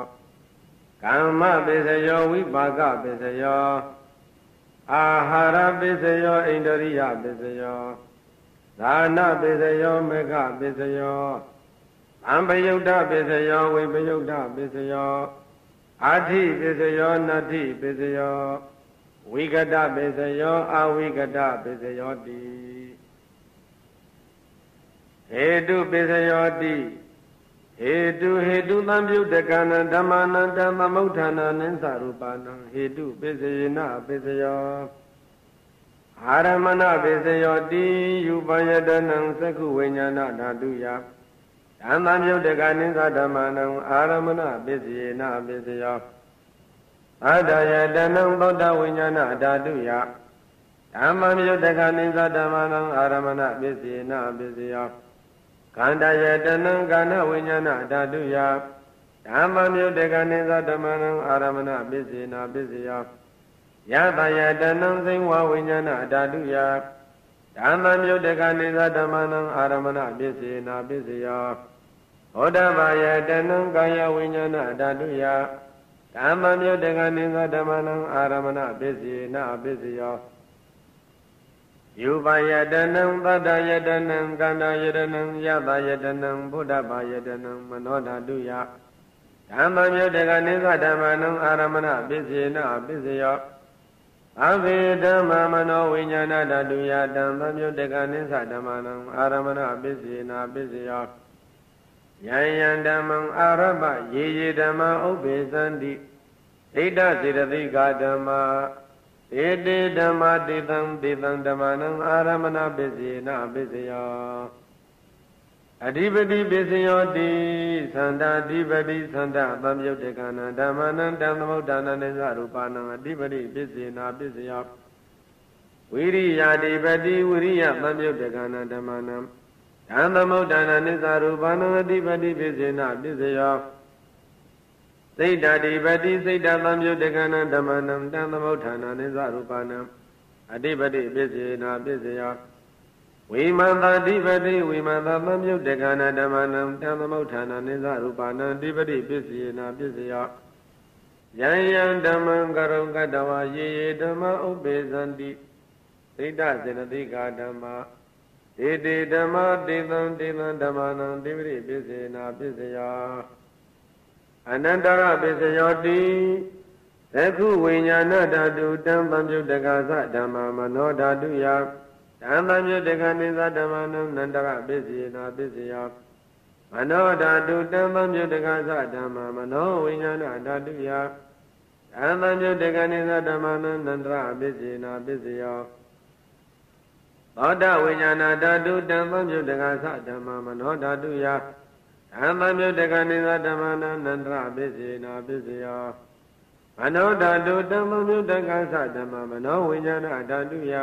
ကမ္မပိစယောဝိပါကပိစယောအာဟာရပိစယောဣန္ဒရိယပိစယောဒါနပိစယောမေဃပိစယောအံပယုတ်တပိစယောဝိပယုတ်တပိစယော အာထိပိစယောနတ္ထိပိစယောဝိကတပိစယောအဝိကတပိစယောတိဟေတုပိစယောတိဟေတုဟေတုသံပြုတကနံဓမ္မနံဓမ္မမုဋ္ဌာနာနိသရူပနံဟေတုပိစယေနပိစယောအာရမဏပိစယောတိယူပယတနံသက္ခုဝိညာဏဓာတုယ ဓမ္မမြုတ်တကနိသဓမ္မနံအာရမဏပိစယေနပိစယောအတ္တယတနံသောတဝိညာဏဓာတုယဓမ္မမြုတ်တကနိသဓမ္မနံအာရမဏပိစယေနပိစယောခန္ဓာယတနံကာဏဝိညာဏဓာတုယဓမ္မမြုတ်တကနိသဓမ္မနံအာရမဏပစ္စေနာပစ္စယယတယတနံသိဝဝိညာဏဓာတုယ ဓမ္မမြုတ်တကနိသဓမ္မနံအာရမဏပစ္စေနာပစ္စယဟောတဘာယတနံကာယဝိညာဏဓာတုယဓမ္မမြုတ်တကနိသဓမ္မနံအာရမဏပစ္စေနာပစ္စယောယူပါယတနံသတ္တယတနံကန္တာယတနံယတယတနံဘုဒ္ဓဘာယတနံမနောဓာတုယဓမ္မမြတ်တကနိသဓမ္မနံအာရမဏပစ္စေနပစ္စယော အဘိဓမ္မမနောဝိညာဏဓာတုယဓမ္မမြတ်တကနိသဓမ္မနံအာရမဏပစ္စေနပစ္စယောယံယံဓမ္မံအာရပယေယေဓမ္မဥပ္ပေသန္တိဣဒ္ဓစေတသိကာဓမ္မာဧတေဓမ္မတေတံတေတံဓမ္မနံအာရမဏပစ္စေနပစ္စယော အဓိပတိပစ္စယောတိသန္တာအဓိပတိသန္တာသံယုတ်တကနာဓမ္မနံတံသမုဒ္ဒနာနိသရူပနံအဓိပတိပစ္စေနာပစ္စယောဝိရိယအဓိပတိဝိရိယသံယုတ်တကနာဓမ္မနံဓမ္သမုဒ္ဒနာနိသရူပနံအဓိပတိပစ္စေနာပစ္စယောစိတ်တတိပတိစိတ်တသံယုတ်တကနာဓမ္မနံတံသမုဋ္ဌာနာနိသရူပနံအတိပတိပစ္စေနာပစ္စယ ဝိမန္တတိပတိဝိမန္တသံယုတ်တကနာဓမ္မနံတံသမုဋ္ဌာနာနိသရူပနံတိပတိပစ္စေနာပစ္စယယံယံဓမ္မံကရုံကတဝယေယေဓမ္မဥပ္ပေသန္တိသိတ္တစေနတိကာဓမ္မာဧတေဓမ္မတေသံတေသံဓမ္မနံတိပတိပစ္စေနာပစ္စယအနန္တရပစ္စယောတိသက္ခုဝိညာဏဓာတုတံပံပြုတကသဓမ္မမနောဓာတုယ ဓမ္မပြုတကနိသဓမ္မနံနန္တရပစ္စယေနာပစ္စယောမနောဓာတုတံပံပြုတကသဓမ္မမနောဝိညာဏဓာတုယဓအတံမြုတ်တကနိသဓမ္မနန္တရပစ္စေနာပစ္စယောသောတဝိညာဏဓာတုတံသံမြုတ်တကသဓမ္မမနောဓာတုယအတံမြုတ်တကနိသဓမ္မနန္တရပစ္စေနာပစ္စယောမနောဓာတုတံသံမြုတ်တကသဓမ္မမနောဝိညာဏဓာတုယ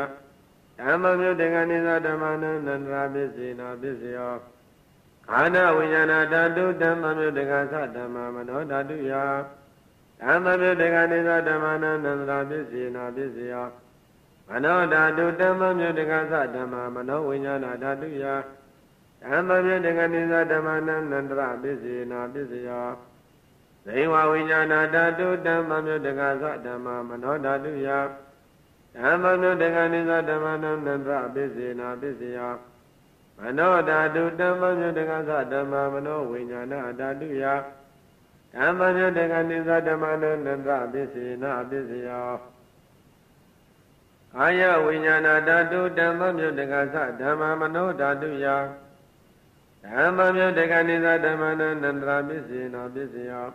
ဓမ္မမြုတ်တကနိသဓမ္မနန္တရပစ္စေနာပစ္စယောခန္ဓာဝိညာဏဓာတုတံသံမြုတ်တကသဓမ္မမနောဓာတုယဓမ္မမြုတ်တကနိသဓမ္မနန္တရပစ္စေနာပစ္စယောမနောဓာတုဓမ္မမြုတ်တကသဓမ္မမနောဝိညာဏဓာတုယဓမ္မမြုတ်တကနိသဓမ္မနန္တရပစ္စေနာပစ္စယောဇိဝဝိညာဏဓာတုဓမ္မမြုတ်တကသဓမ္မမနောဓာတုယ ဓမ္မမြုတ်တကနိသဓမ္မနန္တရပစ္စေနာပစ္စယောမနောဓာတုဓမ္မမြုတ်တကသဓမ္မမနောဝိညာဏဓာတုယဓမ္မမြုတ်တကနိသဓမ္မနန္တရပစ္စေနာပစ္စယောအာယဝိညာဏဓာတုဓမ္မမြုတ်တကသဓမ္မမနောဓာတုယဓမ္မမြုတ်တကနိသဓမ္မနန္တရပစ္စေနာပစ္စယော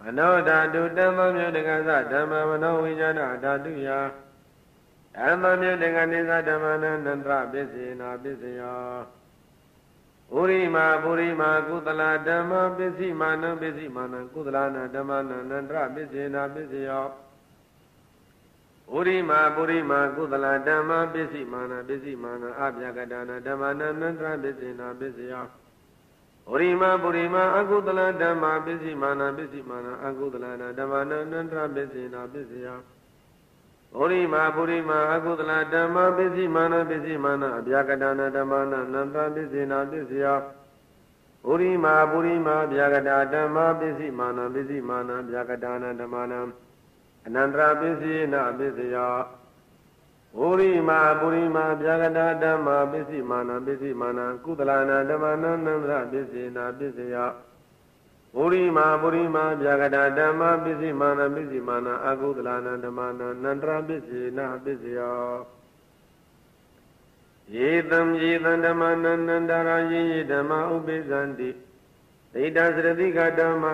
မနောဓာတုဓမ္မမြုတ်တကသဓမ္မမနောဝိညာဏဓာတုယ ဓမ္မမြုတ်တကနိသဓမ္မနန္တရပစ္စေနာပစ္စယောဥရိမာပုရိမာကုသလဓမ္မပစ္စည်းမာနံပစ္စည်းမာနံကုသလနာဓမ္မနန္တရပစ္စေနာပစ္စယောဥရိမာပုရိမာကုသလဓမ္မပစ္စည်းမာနပစ္စည်းမာနအပြကတနာဓမ္မနန္တရပစ္စေနာပစ္စယောဥရိမာပုရိမာအကုသလဓမ္မပစ္စည်းမာနပစ္စည်းမာနအကုသလနာဓမ္မနန္တရပစ္စေနာပစ္စယော ဩရိမာပုရိမာအကုသလဓမ္မပစ္စည်းမာနပစ္စည်းမာနအပြာကတနာဓမ္မနာနန္တပစ္စေနာပစ္စယဩရိမာပုရိမာအပြာကတာဓမ္မပစ္စည်းမာနပစ္စည်းမာနအပြာကတာနာဓမ္မနာအနန္တရာပစ္စည်းနာပစ္စယဩရိမာပုရိမာအပြာကတာဓမ္မပစ္စည်းမာနပစ္စည်းမာနကုသလနာဓမ္မနာနန္တရာပစ္စေနာပစ္စယ ပုရိမာပုရိမာဗျာကတာဓမ္မပစ္စည်းမာနပစ္စည်းမာနအကုသလနာဓမ္မနာနန္တရပစ္စေနာပစ္စယောယေတံယေတံဓမ္မနန္တရာယေယေဓမ္မဥပိသန္တိဒိဋ္ဌစရတိကဓမ္မ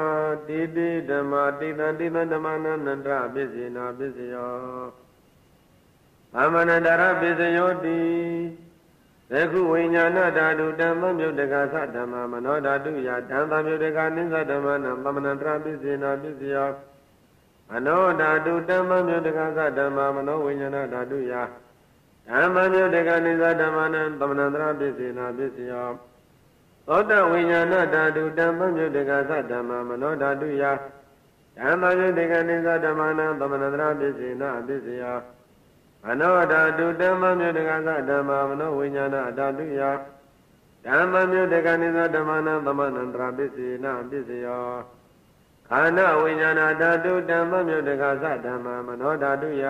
တိတိဓမ္မတိတံတိတံဓမ္မနန္တရပစ္စေနာပစ္စယောသမဏန္တရပစ္စယောတိ သကုဝိညာဏဓာတုဓမ္မမြုတ်တကသဓမ္မမနောဓာတုယဓမ္မမြုတ်တကနိသဓမ္မနံသမဏတရပိစေနာပိစယောမနောဓာတုဓမ္မမြုတ်တကသဓမ္မမနောဝိညာဏဓာတုယဓမ္မမြုတ်တကနိသဓမ္မနံသမဏတရပိစေနာပိစယောသောတဝိညာဏဓာတုဓမ္မမြုတ်တကသဓမ္မမနောဓာတုယဓမ္မမြုတ်တကနိသဓမ္မနံသမဏတရပိစေနာပိစယော မနောဓာတုဓမ္မမြုတကသဓမ္မမနောဝိညာဏဓာတုယဓမ္မမြုတကနိသဓမ္မနံသမဏန္တရာပစ္စေနပစ္စယောခန္ဓာဝိညာဏဓာတုဓမ္မမြုတကသဓမ္မမနောဓာတုယ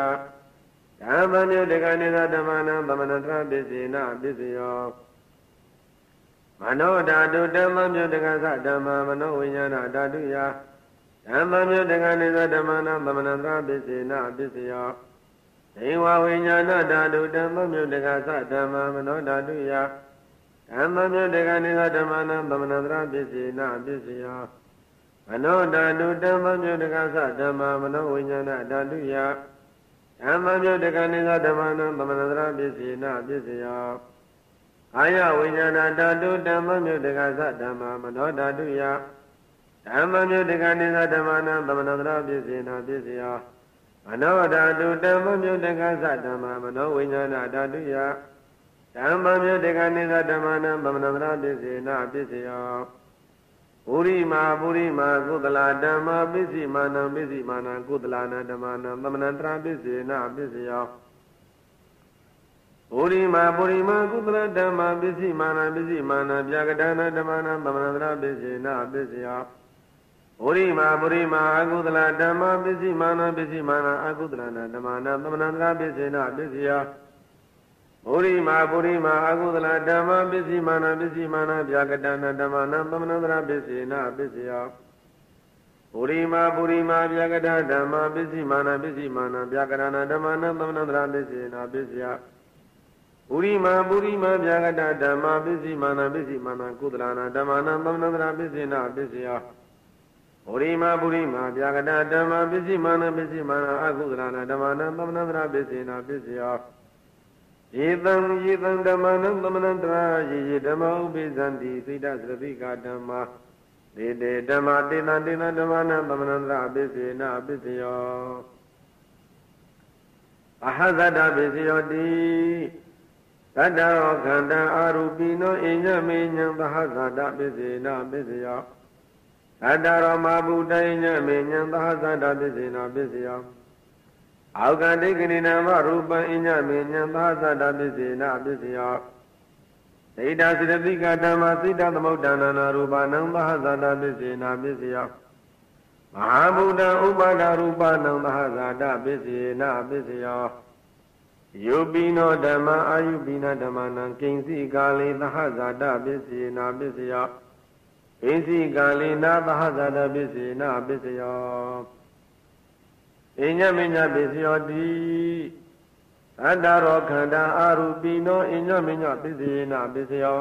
ဓမ္မမြုတကနိသဓမ္မနံသမဏန္တရာပစ္စေနပစ္စယောမနောဓာတုဓမ္မမြုတကသဓမ္မမနောဝိညာဏဓာတုယဓမ္မမြုတကနိသဓမ္မနံသမဏန္တရာပစ္စေနပစ္စယော ဒေဝဝိညာဏဓာတုဓမ္မမြုတကသဓမ္မမနောဓာတုယဓမ္မမြုတကနိသဓမ္မနံသမဏတရပစ္စေနပစ္စယမနောဓာတုဓမ္မမြုတကသဓမ္မမနောဝိညာဏဓာတုယဓမ္မမြုတကနိသဓမ္မနံသမဏတရပစ္စေနပစ္စယကာယဝိညာဏဓာတုဓမ္မမြုတကသဓမ္မမနောဓာတုယဓမ္မမြုတကနိသဓမ္မနံသမဏတရပစ္စေနပစ္စယ မနောဓာတုဓမ္မမြုတကသဓမ္မမနောဝိညာဏဓာတုယဓမ္မမြုတကနိသဓမ္မနံဗမနန္တရပစ္စေနပစ္စယောပုရိမာပုရိမာကုသလာဓမ္မပစ္စည်းမာနံပစ္စည်းမာနံကုသလာနာဓမ္မနံသမဏန္တရပစ္စေနပစ္စယောပုရိမာပုရိမာကုသလဓမ္မပစ္စည်းမာနံပစ္စည်းမာနံပြကဒါနဓမ္မနံသမဏန္တရပစ္စေနပစ္စယော ဩရိမာပုရိမာအကုသလဓမ္မပစ္စည်းမာနပစ္စည်းမာနအကုသလနာဓမ္မနာသမဏန္တရာပစ္စေနပစ္စယဩရိမာပုရိမာအကုသလဓမ္မပစ္စည်းမာနပစ္စည်းမာနဗျာကတနာဓမ္မနာသမဏန္တရာပစ္စေနပစ္စယပုရိမာပုရိမာဗျာကတဓမ္မပစ္စည်းမာနပစ္စည်းမာနဗျာကရဏဓမ္မနာသမဏန္တရာပစ္စေနပစ္စယပုရိမာပုရိမာဗျာကတဓမ္မပစ္စည်းမာနပစ္စည်းမာနကုသလနာဓမ္မနာသမဏန္တရာပစ္စေနပစ္စယ ဩဝရိမာပုရိမာပြာကတဓမ္မပစ္စည်းမာနပစ္စည်းမာနအကုသလနာဓမ္မနာသမဏတရပစ္စေနာပစ္စယောယေတံယေတံဓမ္မနံသမဏတရာယေယေဓမ္မဥပိသန္တိသိတသရတိကဓမ္မဒေတေဓမ္မတေနတေနဓမ္မနံသမဏတရာပစ္စေနာပစ္စယောအဟဇတပစ္စယောတိတတ္တရောခန္ဓာအာရူပိနောအညမေညံသဟဇတပစ္စေနာပစ္စယော တတ္တရောမဗုဒ္ဓိညမေညံသဟဇတပစ္စေနာပစ္စယောအောက်ကဒိက္ခဏိနာမရူပံအညမေညံသဟဇတပစ္စေနာပစ္စယောဒိဋ္ဌစိတတိကဓမ္မစိတ္တသမုဒ္ဒနာနာရူပနံသဟဇတပစ္စေနာပစ္စယောမဟာဗုဒ္ဓဥပါဒရူပနံသဟဇတပစ္စေနာပစ္စယောယုပိနောဓမ္မအာယုပိနဓမ္မနံကိဉ္စီကာလေသဟဇာတပစ္စေနာပစ္စယ ကိဉ္စီကာလေနာသဟဇာတပစ္စေနာပစ္စယောအညမညပစ္စယောတိသတ္တရောခန္ဓာအာရူပိနောအညမညပစ္စေနာပစ္စယော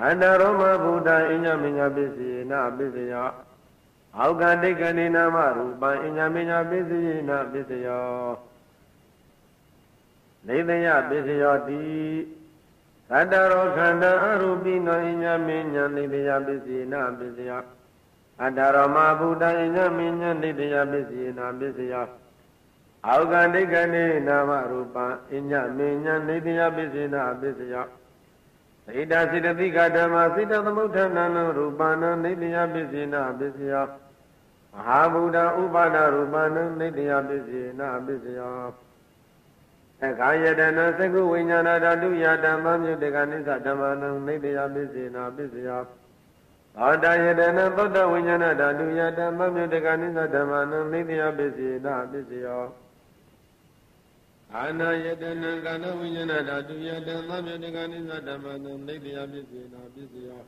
အန္တရောမဗုဒ္ဓအညမညပစ္စေနာပစ္စယောအောက်ကဒိဋ္ဌိနာမရူပံအညမညပစ္စေနာပစ္စယောနေတယပစ္စယောတိ သတ္တရောခန္ဓာအရူပိနောအညမေညာနေတယပစ္စေနာပစ္စယအတ္တရောမဘုဒ္ဓအညမေညာနေတယပစ္စေနာပစ္စယအောက်ကဒိဋ္ဌနေနာမရူပံအညမေညာနေတယပစ္စေနာပစ္စယဣဒာစိတတိကဓမ္မစိတသမုဋ္ဌနာနရူပနာနေတယပစ္စေနာပစ္စယမဟာဗုဒ္ဓဥပါဒရူပနာနေတယပစ္စေနာပစ္စယော အခါယတနာသကုဝိညာဏဓာတုယတံမမြုတကနိစ္စဓမ္မနံနေတယပစ္စေနာပစ္စယသောတယတနာသောတဝိညာဏဓာတုယတံမမြုတကနိစ္စဓမ္မနံနေတယပစ္စေနာပစ္စယောအာနာယတနာကာနဝိညာဏဓာတုယတံမမြုတကနိစ္စဓမ္မနံနေတယပစ္စေနာပစ္စယော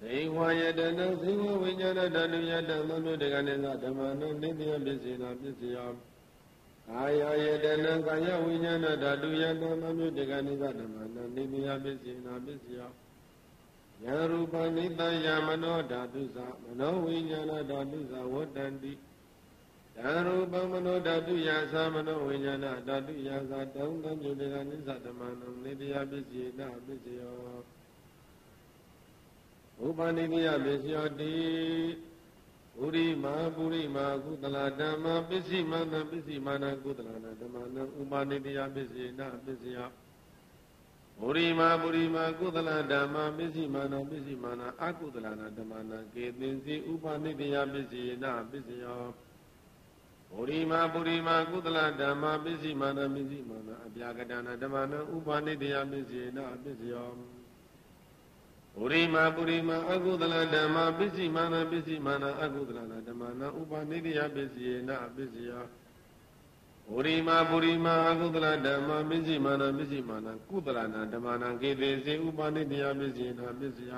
သေဝယတနာသေဝဝိညာဏဓာတုယတံမမြုတကနိစ္စဓမ္မနံနေတယပစ္စေနာပစ္စယော ကာယယတနံကာယဝိညာဏဓာတုယတမမြုတကနိသဓမ္မနာနိမိယပစ္စေနာပစ္စယယရူပနိတယမနောဓာတုသမနောဝိညာဏဓာတုသဝတ္တန္တိယရူပမနောဓာတုယသမနောဝိညာဏဓာတုယသတောင်းတမြုတကနိသဓမ္မနာနိတယပစ္စေနာပစ္စယောဥပနိမိယပစ္စယောတိ ပုရိမာပုရိမာကုသလဓမ္မပစ္စည်းမာနပစ္စည်းမာနကုသလနာဓမ္မနဥပါနိတယပစ္စေနပစ္စယပုရိမာပုရိမာကုသလဓမ္မပစ္စည်းမာနပစ္စည်းမာနအကုသလနာဓမ္မနာကေသင်္စီဥပါနိတယပစ္စေနပစ္စယောပုရိမာပုရိမာကုသလဓမ္မပစ္စည်းမာနပစ္စည်းမာနအပြာကတနာဓမ္မနာဥပါနိတယပစ္စေနပစ္စယော ပုရိမာပုရိမာအကုသလဓမ္မပစ္စည်းမာနပစ္စည်းမာနအကုသလဓမ္မနာဥပါနိတယပစ္စယေနပစ္စယပုရိမာပုရိမာအကုသလဓမ္မပစ္စည်းမာနပစ္စည်းမာနကုသလနာဓမ္မနာကေတေစေဥပါနိတယပစ္စယေနပစ္စယ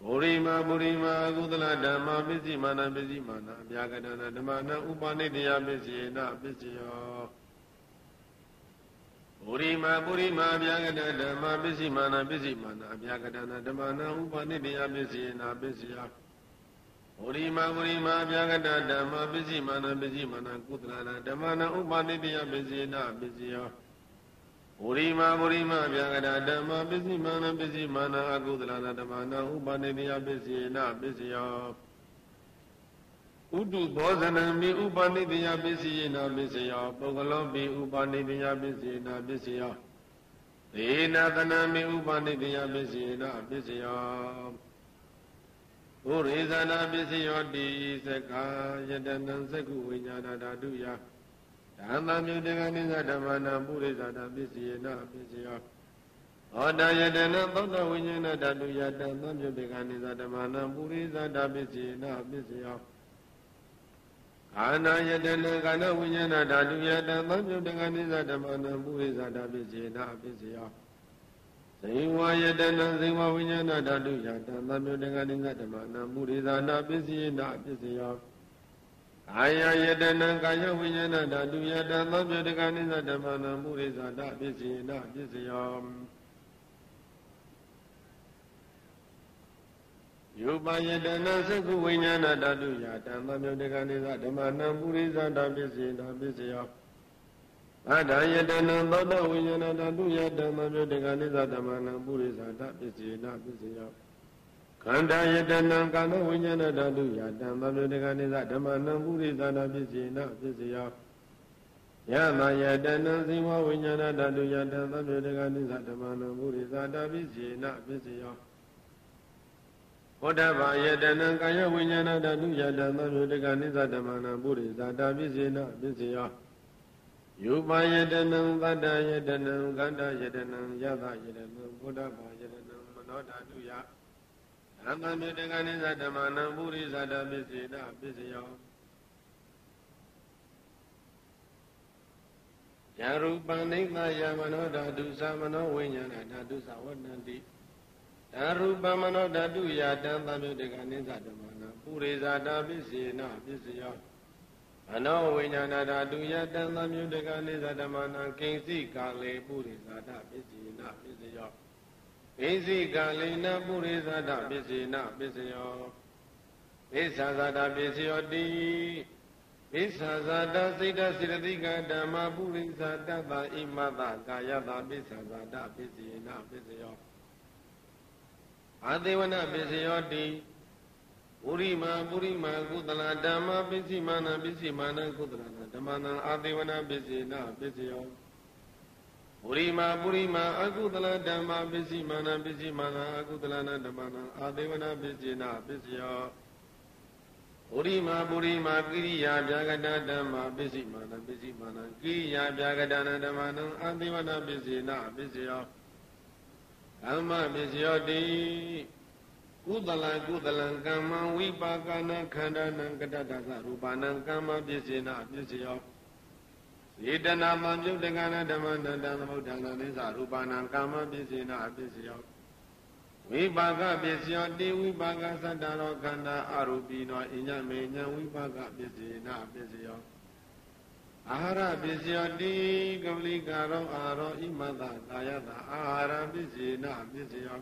ပုရိမာပုရိမာအကုသလဓမ္မပစ္စည်းမာနပစ္စည်းမာနအပြာကတနာဓမ္မနာဥပါနိတယပစ္စယေနပစ္စယော ပုရိမာပုရိမာဗျာကတဓမ္မပစ္စည်းမာနပစ္စည်းမာနအဗျာကတနာဓမ္မနာဥပနိတယပစ္စည်းနာပစ္စယပုရိမာပုရိမာဗျာကတဓမ္မပစ္စည်းမာနပစ္စည်းမာနကုသလနာဓမ္မနာဥပနိတယပစ္စည်းနာပစ္စယပုရိမာပုရိမာဗျာကတဓမ္မပစ္စည်းမာနပစ္စည်းမာနအကုသလနာဓမ္မနာဥပနိတယပစ္စည်းနာပစ္စယော ဥတုဘောဇနံမိဥပနိတယပစ္စယေနာပစ္စယောပုဂ္ဂလောပိဥပနိတယပစ္စယေနာပစ္စယောသေနသနံမိဥပနိတယပစ္စယေနာပစ္စယောဘုရိဇာနာပစ္စယောတိသက္ခာယတနံသက္ကုဝိညာဏဓာတုယဓမ္မမြုတကနိသဓမ္မနာပုရိဇာနာပစ္စယေနာပစ္စယောဟောတယတနသောတဝိညာဏဓာတုယဓမ္မမြုတကနိသဓမ္မနာပုရိဇာနာပစ္စယေနာပစ္စယော အာနာယတနကာနဝိညာဏဓာတုယတံသံယုတကနိသဓမ္မနံပုရိသတာပစ္စေနာပစ္စယဇိဝယတနဇိဝဝိညာဏဓာတုယတံသံယုတကနိသဓမ္မနံပုရိသနာပစ္စေနာပစ္စယကာယယတနကာယဝိညာဏဓာတုယတံသံယုတကနိသဓမ္မနံပုရိသတာပစ္စေနာပစ္စယ ယုပယတနာသကုဝိညာဏဓာတုယတံသမြုတ်တကနိသဓမ္မနံပုရိသတာပစ္စေတာပစ္စယောအတယတနံသောတဝိညာဏဓာတုယတံသမြုတ်တကနိသဓမ္မနံပုရိသတာပစ္စေတာပစ္စယောခန္ဓာယတနံကာနဝိညာဏဓာတုယတံသမြုတ်တကနိသဓမ္မနံပုရိသတာပစ္စေတာပစ္စယောယမယတနံဇိဝဝိညာဏဓာတုယတံသမြုတ်တကနိသဓမ္မနံပုရိသတာပစ္စေနာပစ္စယော ဩဒဘာယတနံကာယဝိညာဏဓာတုယတံသမြုတကနိသဓမ္မနံပုရိသတာပိစေနပိစေယောယူပါယတနံသတ္တယတနံကန္တယတနံယသယတနံဘုဒ္ဓဘာယတနံမနောဓာတုယဓမ္မမြတကနိသဓမ္မနံပုရိသတာပိစေနပိစေယောယရူပံနိမယမနောဓာတုသမနောဝိညာဏဓာတုသဝတ္တန္တိ အရူပမနောဓတုယတံသမြုတကနိစ္စဓမ္မနာပုရိဇာတာပစ္စေနပစ္စယောအနောဝိညာဏဓာတုယတံသမြုတကနိစ္စဓမ္မနာကိဉ္စီကာလေပုရိဇာတာပစ္စေနပစ္စယောကိဉ္စီကာလေနပုရိဇာတာပစ္စေနပစ္စယောပိစ္ဆာဇာတာပစ္စယောတိပိစ္ဆာဇာတာစိတ်တစေတသိကဓမ္မပုရိဇာတတ္တဣမတကာယတာပိစ္ဆာဇာတာပစ္စေနပစ္စယော အာသေဝနာပစ္စယောတိပုရိမာပုရိမာကုသလဓမ္မပစ္စည်းမာနပစ္စည်းမာနကုသလနာဓမ္မနံအာသေဝနာပစ္စေနပစ္စယောပုရိမာပုရိမာအကုသလဓမ္မပစ္စည်းမာနပစ္စည်းမာနအကုသလနာဓမ္မနံအာသေဝနာပစ္စေနပစ္စယောပုရိမာပုရိမာကိရိယာဗျာဂတဓမ္မပစ္စည်းမာနပစ္စည်းမာနကိရိယာဗျာဂတနာဓမ္မနံအာသေဝနာပစ္စေနပစ္စယော ဓမ္မပစ္စယောတိကုသလကုသလံကမ္မဝိပါကနာခန္ဓာနံကတ္တသရူပနံကမ္မပစ္စေနာပစ္စယောယေတနာမမြုတ်တကနာဓမ္မနတံသမုဒ္ဒနာနိသရူပနံကမ္မပစ္စေနာပစ္စယောဝိပါကပစ္စယောတိဝိပါကသတ္တရောခန္ဓာအရူပိနောအညမေညဝိပါကပစ္စေနာပစ္စယော အာဟာရပစ္စယောတိကပလိကာရောအာရောဣမတသာယတာအာဟာရပစ္စေနပစ္စယော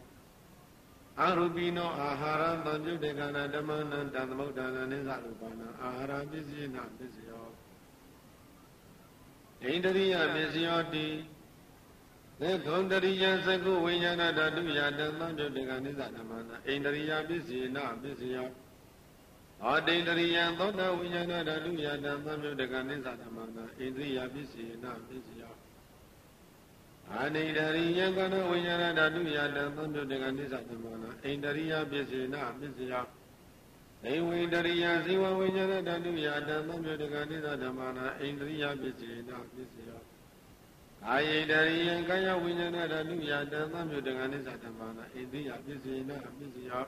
အာရူပိနောအာဟာရသံပြုတေကနာဓမ္မနံတံသမုဒ္ဒနာနိသရူပနာအာဟာရပစ္စေနပစ္စယောဣန္ဒရိယပစ္စယောတိသေထုံတရိယသကုဝိညာဏဓာတုယတံသံပြုတေကနိသဓမ္မနာဣန္ဒရိယပစ္စေနပစ္စယော အာတိန္ဒရိယံသောတာဝိညာဏဓာတုယတံသံမြုတကနိစ္စဓမ္မနာဣန္ဒြိယပစ္စေနပစ္စယောအာနိန္ဒရိယံကနဝိညာဏဓာတုယတံသံမြုတကနိစ္စဓမ္မနာဣန္ဒရိယပစ္စေနပစ္စယောနေဝိန္ဒရိယဇိဝဝိညာဏဓာတုယတံသံမြုတကနိစ္စဓမ္မနာဣန္ဒရိယပစ္စေနပစ္စယောကာယေတရိယံကာယဝိညာဏဓာတုယတံသံမြုတကနိစ္စဓမ္မနာဣန္ဒြိယပစ္စေနပစ္စယော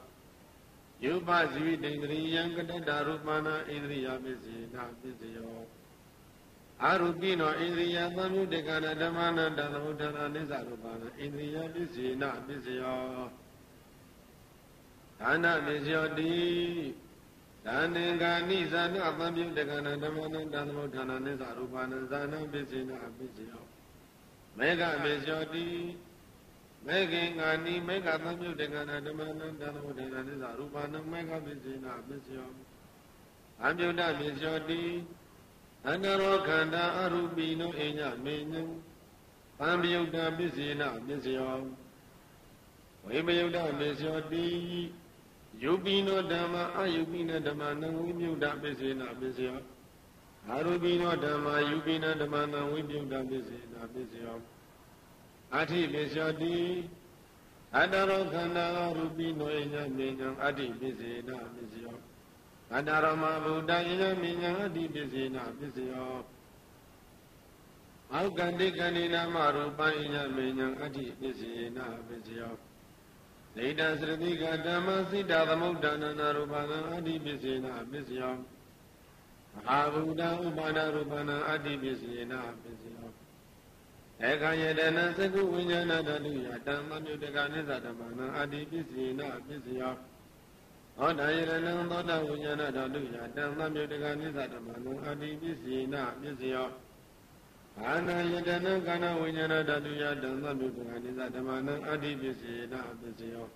ယုပဇိတိန္ဒရိယံကတတရူပနာဣန္ဒြိယပစ္စေနာပစ္စယောအာရုပိနောဣန္ဒြိယသံယုတကနာဓမ္မနာတသမုဒ္ဒနာနိစ္စရူပနာဣန္ဒြိယပစ္စေနာပစ္စယောဒါနပစ္စယောတိဒါနေကာနိသနာသံယုတကနာဓမ္မနာတသမုဒ္ဒနာနိစ္စရူပနာဇာနာပစ္စေနာပစ္စယောမေဃပစ္စယောတိ မေခင်ငါနိမေဃသမြုတ်တကနာဓမ္မနံတံဝဒနာနိသရူပနံမေဃပစ္စေနာပစ္စယောအမြုတပစ္စယောတိအန္တရောခန္ဓာအရူပိနောအိညမေညံသံမြုတပစ္စေနာပစ္စယောဝိပယုတပစ္စယောတိယုပိနောဓမ္မအယုပိနဓမ္မနံဝိမြုတပစ္စေနာပစ္စယောအရူပိနောဓမ္မယုပိနဓမ္မနံဝိမြုတပစ္စေနာပစ္စယော အဋ္ဌိပစ္စယောတိအတ္တရောခန္ဓာရူပိနောယညမေညံအဋ္ဌိပစ္စေနာပစ္စယောအတ္တရောမဗုဒ္ဓယညမေညံအဋ္ဌိပစ္စေနာပစ္စယောအောက်ကန္တိကန္တိနာမရူပံယညမေညံအဋ္ဌိပစ္စေနာပစ္စယောနေတံသရတိကဓမ္မစိတသမုဒ္ဒနာနာရူပနာအဋ္ဌိပစ္စေနာပစ္စယောမဟာဗုဒ္ဓဥပါဒရူပနာအဋ္ဌိပစ္စေနာပစ္စယော အခါယတနာသကုဝိညာဏတတုယတံမမြုတကနိစ္စဓမ္မနံအာတိပစ္စေနပစ္စယောဟောတယရဏံသောတဝိညာဏတတုယတံမမြုတကနိစ္စဓမ္မနံအာတိပစ္စေနပစ္စယောအာနာယတနာကာနဝိညာဏတတုယတံမမြုတကနိစ္စဓမ္မနံအာတိပစ္စေနပစ္စယော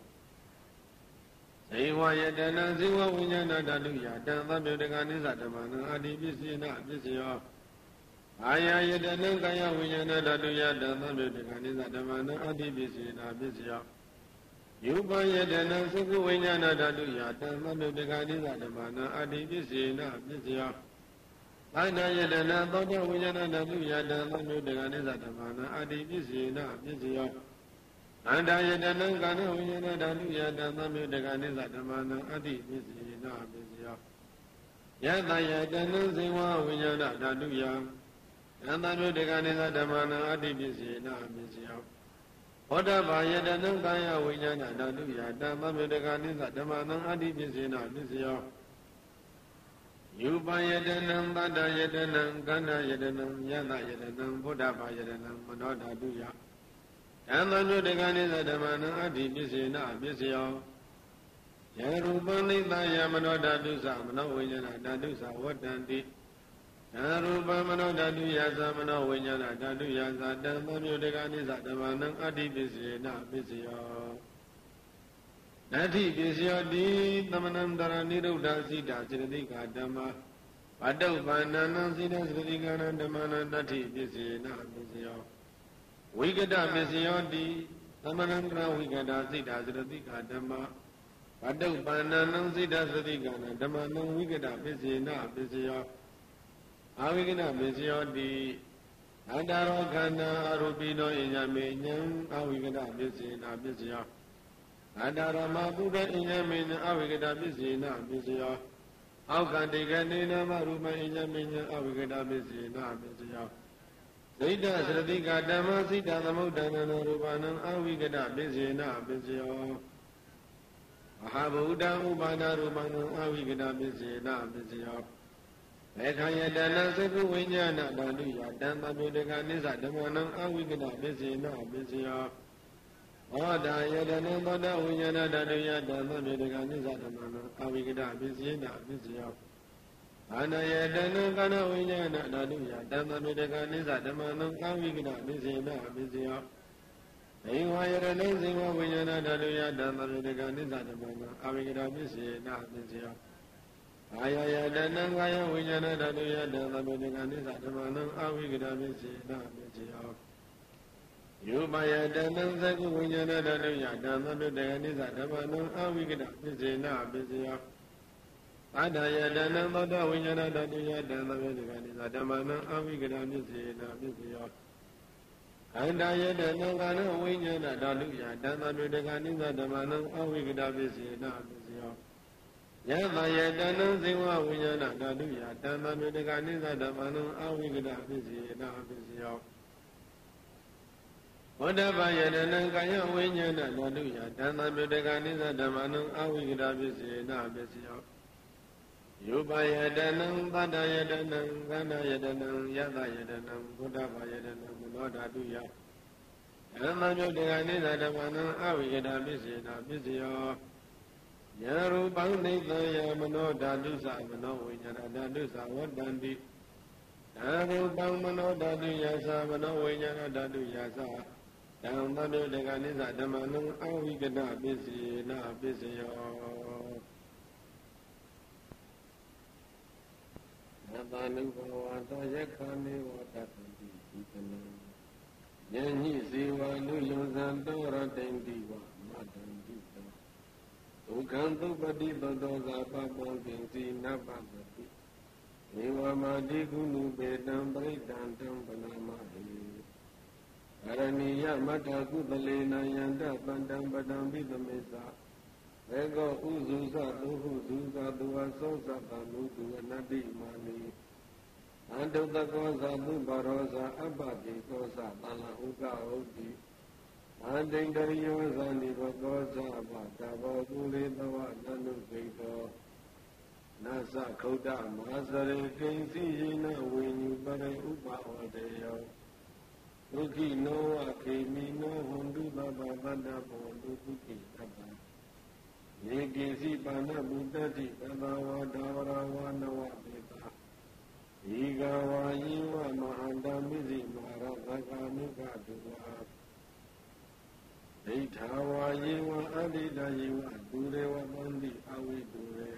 သဇေဝယတနာဇေဝဝိညာဏဓာတုယတံသဗ္ဗတကနိစ္စဓမ္မနံအာတိပစ္စေနပစ္စယော အာယယတနံကာယဝိညာဏဓာတုယတံသဗ္ဗတကနိစ္စဓမ္မနံအာတိပစ္စေနပစ္စယောယုပယတနံသုခဝိညာဏဓာတုယတံသဗ္ဗတကနိစ္စဓမ္မနံအာတိပစ္စေနပစ္စယောအာနာယတနံသောတဝိညာဏဓာတုယတံသဗ္ဗတကနိစ္စဓမ္မနံအာတိပစ္စေနပစ္စယောအန္တယတနံကာနဝိညာဏဓာတုယတံသမေတကနိစ္စဓမ္မနံအတ္တိပစ္စယေနပစ္စယောယတယတနံဇေဝဝိညာဏဓာတုယ ယံသမေတကနိစ္စဓမ္မနံအတ္တိပစ္စယေနပစ္စယောဘောဓဘာယတနံကာယဝိညာဏဓာတုယတံသမေတကနိစ္စဓမ္မနံအတ္တိပစ္စယေနပစ္စယောယူပယတနံသတ္တယတနံကန္ဓယတနံယတယတနံဘုဒ္ဓဘာယတနံမနောဓာတုယဓမ္မညုတကနိသဓမ္မနံအတ္တိပစ္စေနပစ္စယောယရူပနိတယမနောဓာတုသမနောဝိညာဏဓာတုသဝတ္တန္တိ ဓာရူပမနောဓာတုယသမနောဝိညာဏဓာတုယသဓမ္မညုတကနိသဓမ္မနံအတ္တိပစ္စေနပစ္စယောနတ္ထိပစ္စယောတိသမနံတရနိရုဒ္ဓစိတာစေတိကာဓမ္မဘတ္တုပန္နနံစိတစေတိကာနဓမ္မနံတတ္ထိပစ္စေနပစ္စယောဝိကတမစ္စယောတိသမဏံကရဝိကတာစိတ်ဓာစရတိကဓမ္မဘတုပန္နနံစိတ်ဓာစတိကနာဓမ္မနံဝိကတပစ္စေနပစ္စယော အာဝိကတပစ္စယောတိအတ္တရောခန္ဓာအရူပိနောအညမေညံအဝိကတပစ္စေနပစ္စယောအတ္တရမပုဒ္ဒအညမေညအဝိကတပစ္စေနပစ္စယောအောက်ကတိကနေနမရူပအညမေညအဝိကတပစ္စေနပစ္စယောဒိဋ္ဌသရတိကဓမ္မစိတ္တသမုဒ္ဒနာရူပနံအဝိကတပိစေနပိစယောမဟာဗုဒ္ဓဥပါဒရူပနံအဝိကတပိစေနပိစယော မေခယတနာသကုဝိညာဏဓာတုယတံတမေတကနိစ္စဓမ္မနံအဝိကတပိစေနပိစယောဘောဓာယတနံသောတဝိညာဏဓာတုယတံတမေတကနိစ္စဓမ္မနံအဝိကတပိစေနပိစယောအာနယတနံကနဝိညာဏဓာတုယတမ္မမေတကနိစ္စဓမ္မနံကာဝိကနမိစေနမိစေယဘိဝါယရဏဇိဝဝိညာဏဓာတုယတမ္မမေတကနိစ္စဓမ္မနံအာဝိကနမိစေနမိစေယ အာယယတနံကာယဝိညာဏဓာတုယတမ္မမေတကနိစ္စဓမ္မနံအာဝိကနမိစေနမိစေယယောပယတနံသကုဝိညာဏဓာတုယတမ္မမေတကနိစ္စဓမ္မနံအာဝိကနမိစေနမိစေယအတ္တယတနံသောတဝိညာဏတတိယတံသဘေတကနိသဓမ္မနံအဝိကရမြစ္စေနာမြစ္စေယောအန္တယတနံကာနဝိညာဏဓာတုယတံသဘေတကနိသဓမ္မနံအဝိကရမြစ္စေနာမြစ္စေ ယောယသယတနံဇေဝဝိညာဏဓာတုယတံသဘေတကနိသဓမ္မနံအဝိကရမြစ္စေနာမြစ္စေယောဝတ္တပယတနံကာယဝိညာဏဓာတုယတံသဘေတကနိသဓမ္မနံအဝိကရမြစ္စေနာမြစ္စေယောယုပယတနံသတ္တယတနံကန္ဓယတနံယတယတနံဘုဒ္ဓဘာယတနံမနောဓာတုယဓမ္မညုတ်တေကနိသဓမ္မနံအဝိကတာပစ္စေနာပစ္စယော ယရူပံနိသယမနောဓာတုသမနောဝိညာဏဓာတုသဝတ္တန္တိဓာရူပံမနောဓာတုယသမနောဝိညာဏဓာတုယသဓမ္မညုတ်တေကနိသဓမ္မနံအဝိကတာပစ္စေနာပစ္စယောနတနုဘဝသောယက္ခမေဝတတ္တိဒီကနံယညိဇေဝနုယံဇံတောရတိန်တိဝမတံတိတံ ဒုက္ခံသုပတိသောသောဇာပပံပင်စီနပပတိေဝမာတိကုဏုပေတံပရိတံတံပနာမဟိအရဏိယမတ္ထကုသလေနယန္တပန္တံပတံပိသမေသာဘေကောဥစုသသုဟုသုသသူဝသောသတံမုသူအနတ္တိမာနိအန္တုတကောသသုပါရောဇာအပ္ပတိကောသတလဥကဟုတ်တိ အန္တိတရိယောဇာနိဘကောသအပတဘောပုရိသဝနန္တုစိတောနသခုဒ္ဓမဟာစရေကိဉ္စီယေနဝိညုပရိဥပဝတေယောဒုက္ခိနောဝခေမိနောဟွန်တုပပပတ္တဘောဒုက္ခိတပ္ပယေကိစီပါဏဘုဒ္ဓတိသဗ္ဗဝါဒါဝရဝနဝပေတာဤကဝါယိဝမဟာန္တမိစီမဟာရသကာမိကတုဝါဓ ဒိဋ္ဌာဝါယေဝအဋ္ဌိတယေဝသူရေဝသန္တိအဝိတုရေ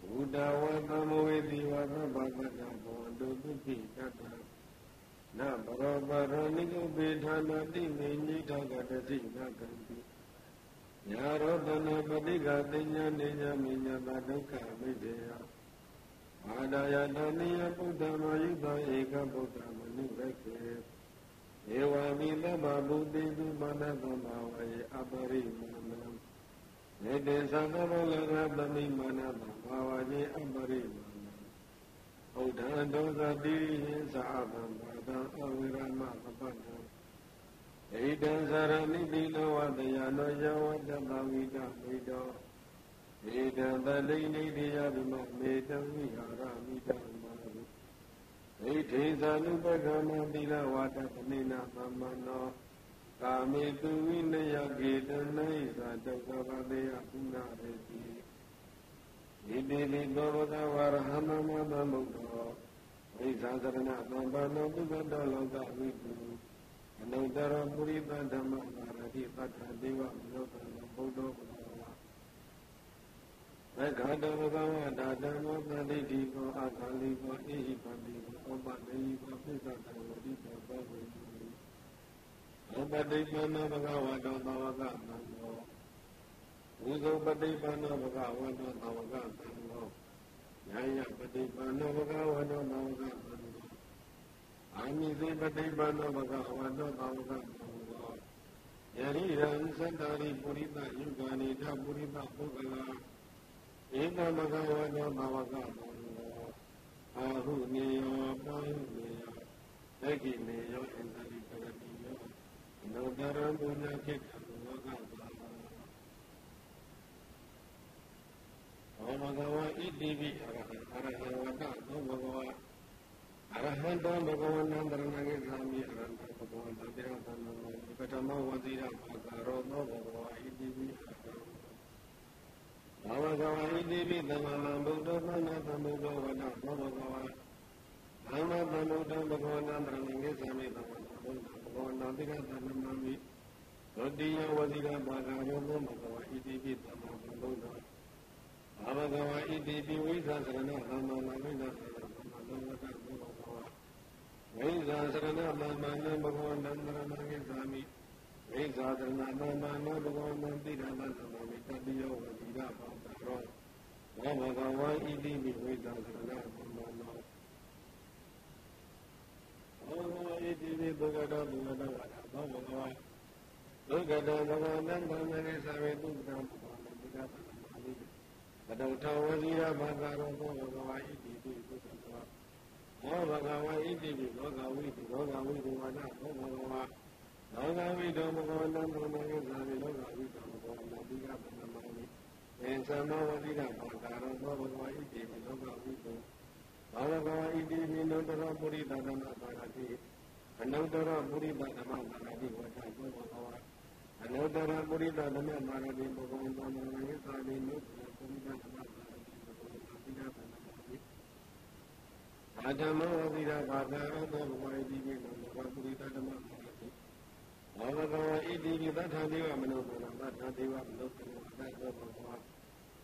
ဘုဒ္ဓဝသံဝေတိဝသဗ္ဗကတဘောတုတုပိတတ္တနဘရောပရောနိကုပေဌာနာတိမေညိတကတတိနကံတိညာရောတနာပฏิကသိညာနေညာမိညာတဒုက္ခမိတေယအာဒာယတနိယဗုဒ္ဓမယုတဧကဗုဒ္ဓမနုရခေ ဧဝမိတဗ္ဗဗုတိတုမနသမ္မာဝေအပရိမာဏံနေတေသံဃဘောလကသမိမာနသမ္မာဝေအပရိမာဏံဘုဒ္ဓံဒောသတိဟိသာအဘံဘာဒံအဝိရမသပ္ပတံဣဒံသရဏိတိလောဝတယနောယောဝတ္တဝိတဝိတောဣဒံတလိနိတိယဗိမမေတံဝိဟာရမိတံမာရု ဣထေဇာနုပကမသီလဝါဒပနိနာသမ္မနောကာမေသူဝိနယကေတနိသာဒုက္ခဝတေယပုဏ္ဏရေတိဣတိလိသောဘဂဝရဟမမသမုဒ္ဒောဝိဇာသရဏသမ္ပန္နောပုဂ္ဂတောလောကဝိတုအနုတ္တရပုရိသဓမ္မမာရတိပဋ္ဌာဒေဝမနောကံဘုဒ္ဓဘုရား သက္ခတောဘဂဝတာဓမ္မောသတိတိကောအခါလိကောဣဟိပတိကောဩပတေယကောပိဿတံဝတိတောဘောဝေတုဩပတိပန္နဘဂဝတောသဝကသံဃောဥဇောပတိပန္နဘဂဝတောသဝကသံဃောညာယပတိပန္နဘဂဝတောသဝကသံဃောအာမိစေပฏิပန္နောဘဂဝါတောသာဝကသောယရိရံသတ္တာရိပုရိသယုဂာနိတပုရိသပုဂ္ဂလာ ဧကဘဂဝါတောသာဝကသောအာဟုနေယောပါဟုနေယောသက္ကိနေယောအန္တရိပရတိယောအနုတ္တရံပုညခိတံလောကသာဘောဘဂဝါဣတိပိအရဟံအရဟံဝတ္တသောဘဂဝါအရဟံတောဘဂဝန္တံတရဏဂေသာမိအရဟံတောဘဂဝန္တံတေရသံနမေပထမဝတိရဘာကာရောသောဘဂဝါဣတိပိအရဟံ ဘာဝကဝဣတိပိသမ္မာဗုဒ္ဓသနာသမ္ဗုဒ္ဓဝတ္တသောဘဂဝါသမ္မာသမ္ဗုဒ္ဓဘဂဝန္တံတရဏဂေသာမိသမ္မာဗုဒ္ဓဘဂဝန္တံတေရသံနမေဒုတိယဝတိရဘာကာရောသောဘဂဝါဣတိပိသမ္မာဗုဒ္ဓဘာဝကဝဣတိပိဝိသသရဏသမ္မာနာမိနာသမ္မာသောဝတ္တသောဝိဇာသရဏသမ္မာနဘဂဝန္တံသရဏဂိသာမိဝိဇာသရဏသမ္မာနဘဂဝန္တံတိရဏသမ္မာမိတတိယောဝတိရပါ တရောဘောဘဂဝါဣတိမိဝိဇာသရဏသမ္မာနောဘောဘဂဝါဣတိမိဘဂတောဘဂတောဝါဒဘောဘဂဝါဒုက္ကတောဘဂဝန္တံသရဏဂိသာမိတုပ္ပံဘဂဝန္တံတိရသမ္မာမိဘဒုထဝတိရဘာသာရောဘောဘဂဝါဣတိမိဘုက္ခတောဘောဘဂဝါဣတိပိလောကဝိတိလောကဝိတိဝါဒဘောဘဂဝါလောကဝိတောဘဂဝန္တံသမ္မာကိသာမိလောကဝိတောဘဂဝန္တံတိကပဏမမိ သင်္သမဝတိကဘာကာရောဘောဘဂဝါဣတိပိလောကဝိတောဘောဘဂဝါဣတိပိနုတ္တရပုရိသဓမ္မပါရတိအနုတ္တရပုရိသဓမ္မပါရတိဝတ္တဘောဘဂဝါအနုတ္တရပုရိသဓမ္မပါရတိဘဂဝန္တံသမ္မာကိသာမိနုတ္တရပုရိသဓမ္မပါရတိဘဂဝန္တံတိကပဏအဓမ္မဝတိရဘာသာရသောဘဝဣတိပိနောဘပုရိသဓမ္မမာရတိဘောဘဂဝဣတိပိသတ္ထဒေဝမနောဘောသတ္ထဒေဝမနောကနောအတ္တောဘဂဝအတ္တရံဒေဝမနောကနံဘဂဝနံဘဂဝေသာနတ္တရာဒေဝမနောကနံဘဂဝနံတိရဓမ္မမာနိသတ္တမောဝတိရဘာသာရသောဘဂဝ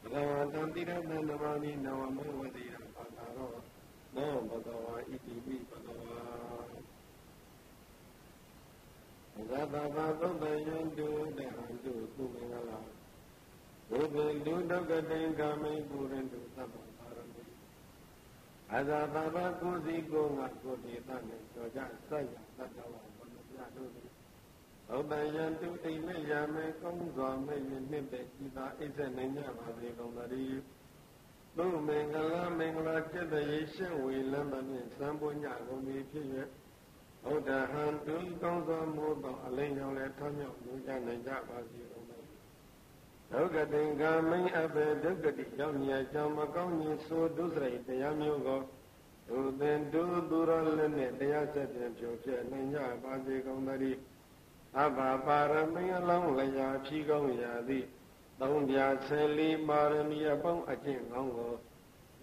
ဘာဂရသောဘဂဝါဣတိပိဘုရားဘောဘဂဝါဣတိပိဘဂဝါဘဂဝါဝနဘောဘဂဝါဘဂဝါသရဏဂေသာမိဘဂဝါတံတိရသနမမိနဝမောဝတိရဘာဂရောသောဘဂဝါဣတိပိဘဂဝါသတ္တဘာသုတ္တယံတုတဟံတုသုမင်္ဂလာဘုဗ္ဗလူဒုက္ကတိကာမိပုရိန္တုသဗ္ဗပါရမိအသာသဘာကိုစီကိုငါကိုတိတနဲ့ကြောကြဆက်ရတတ်တော်ဘုရားတို့ သည်ဘုဒ္ဓယံတုတိမေယမေကောင်းစွာမေယနှစ်တဲ့ဤသာအိစ္ဆနိုင်ကြပါစေကုန်သတည်းသုမင်္ဂလာမင်္ဂလာจิตရေရှင်းဝေလမ်းမဖြင့်သံပွညကုန်ပြီဖြစ်၍ဘုဒ္ဓဟံတုကောင်းစွာမို့သောအလိမ်ကြောင့်လည်းထမြောက်လူကြနိုင်ကြပါစေကုန်သတည်းဘဒုက္ကတိကမိန်အဘေဒုက္ကတိရောက်မြတ်ကြောင့်မကောင်းခြင်းဆိုဒုစရိုက်တရားမျိုးကိုဒုသင်ဒုသူရလည်းနဲ့တရားဆက်ပြန်ဖြိုပြနိုင်ကြပါစေကုန်သတည်း အဘပါရမီအလောင်းလျာဖြီးကောင်းရာသည်သုံးပြဆယ်လီပါရမီအပေါင်းအကျင့်ကောင်းကို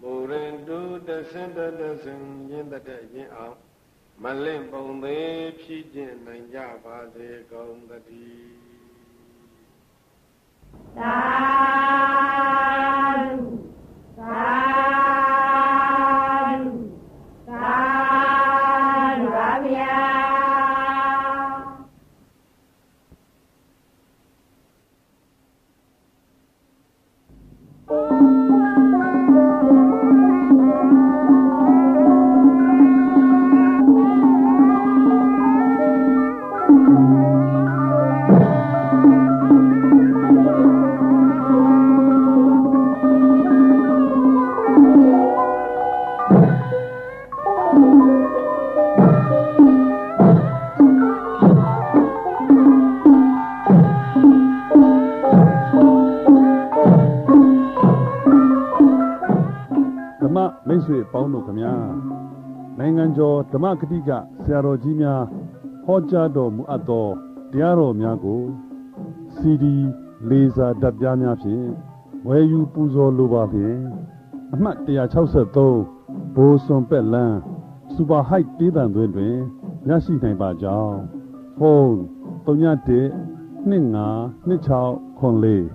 မူရင်တုတဆင်တတဆင်ရင်းတဲ့ရင်အောင်မလင့်ပုံသေးဖြည့်ကျင့်နိုင်ကြပါစေကုန်သတည်းသာ ဓမ္မကတိကဆရာတော်ကြီးများဟောကြားတော်မူအပ်သောတရားတော်များကို CD လေးစာဓာတ်ပြားများဖြင့်ဝယ်ယူပူဇော်လိုပါဖြင့်အမှတ်163ဘိုးစွန်ပက်လန်းစူပါဟိုက်တေးတံသွင်းတွင်ရရှိနိုင်ပါကြောင်းဖုန်း391 2526ခွန်လေး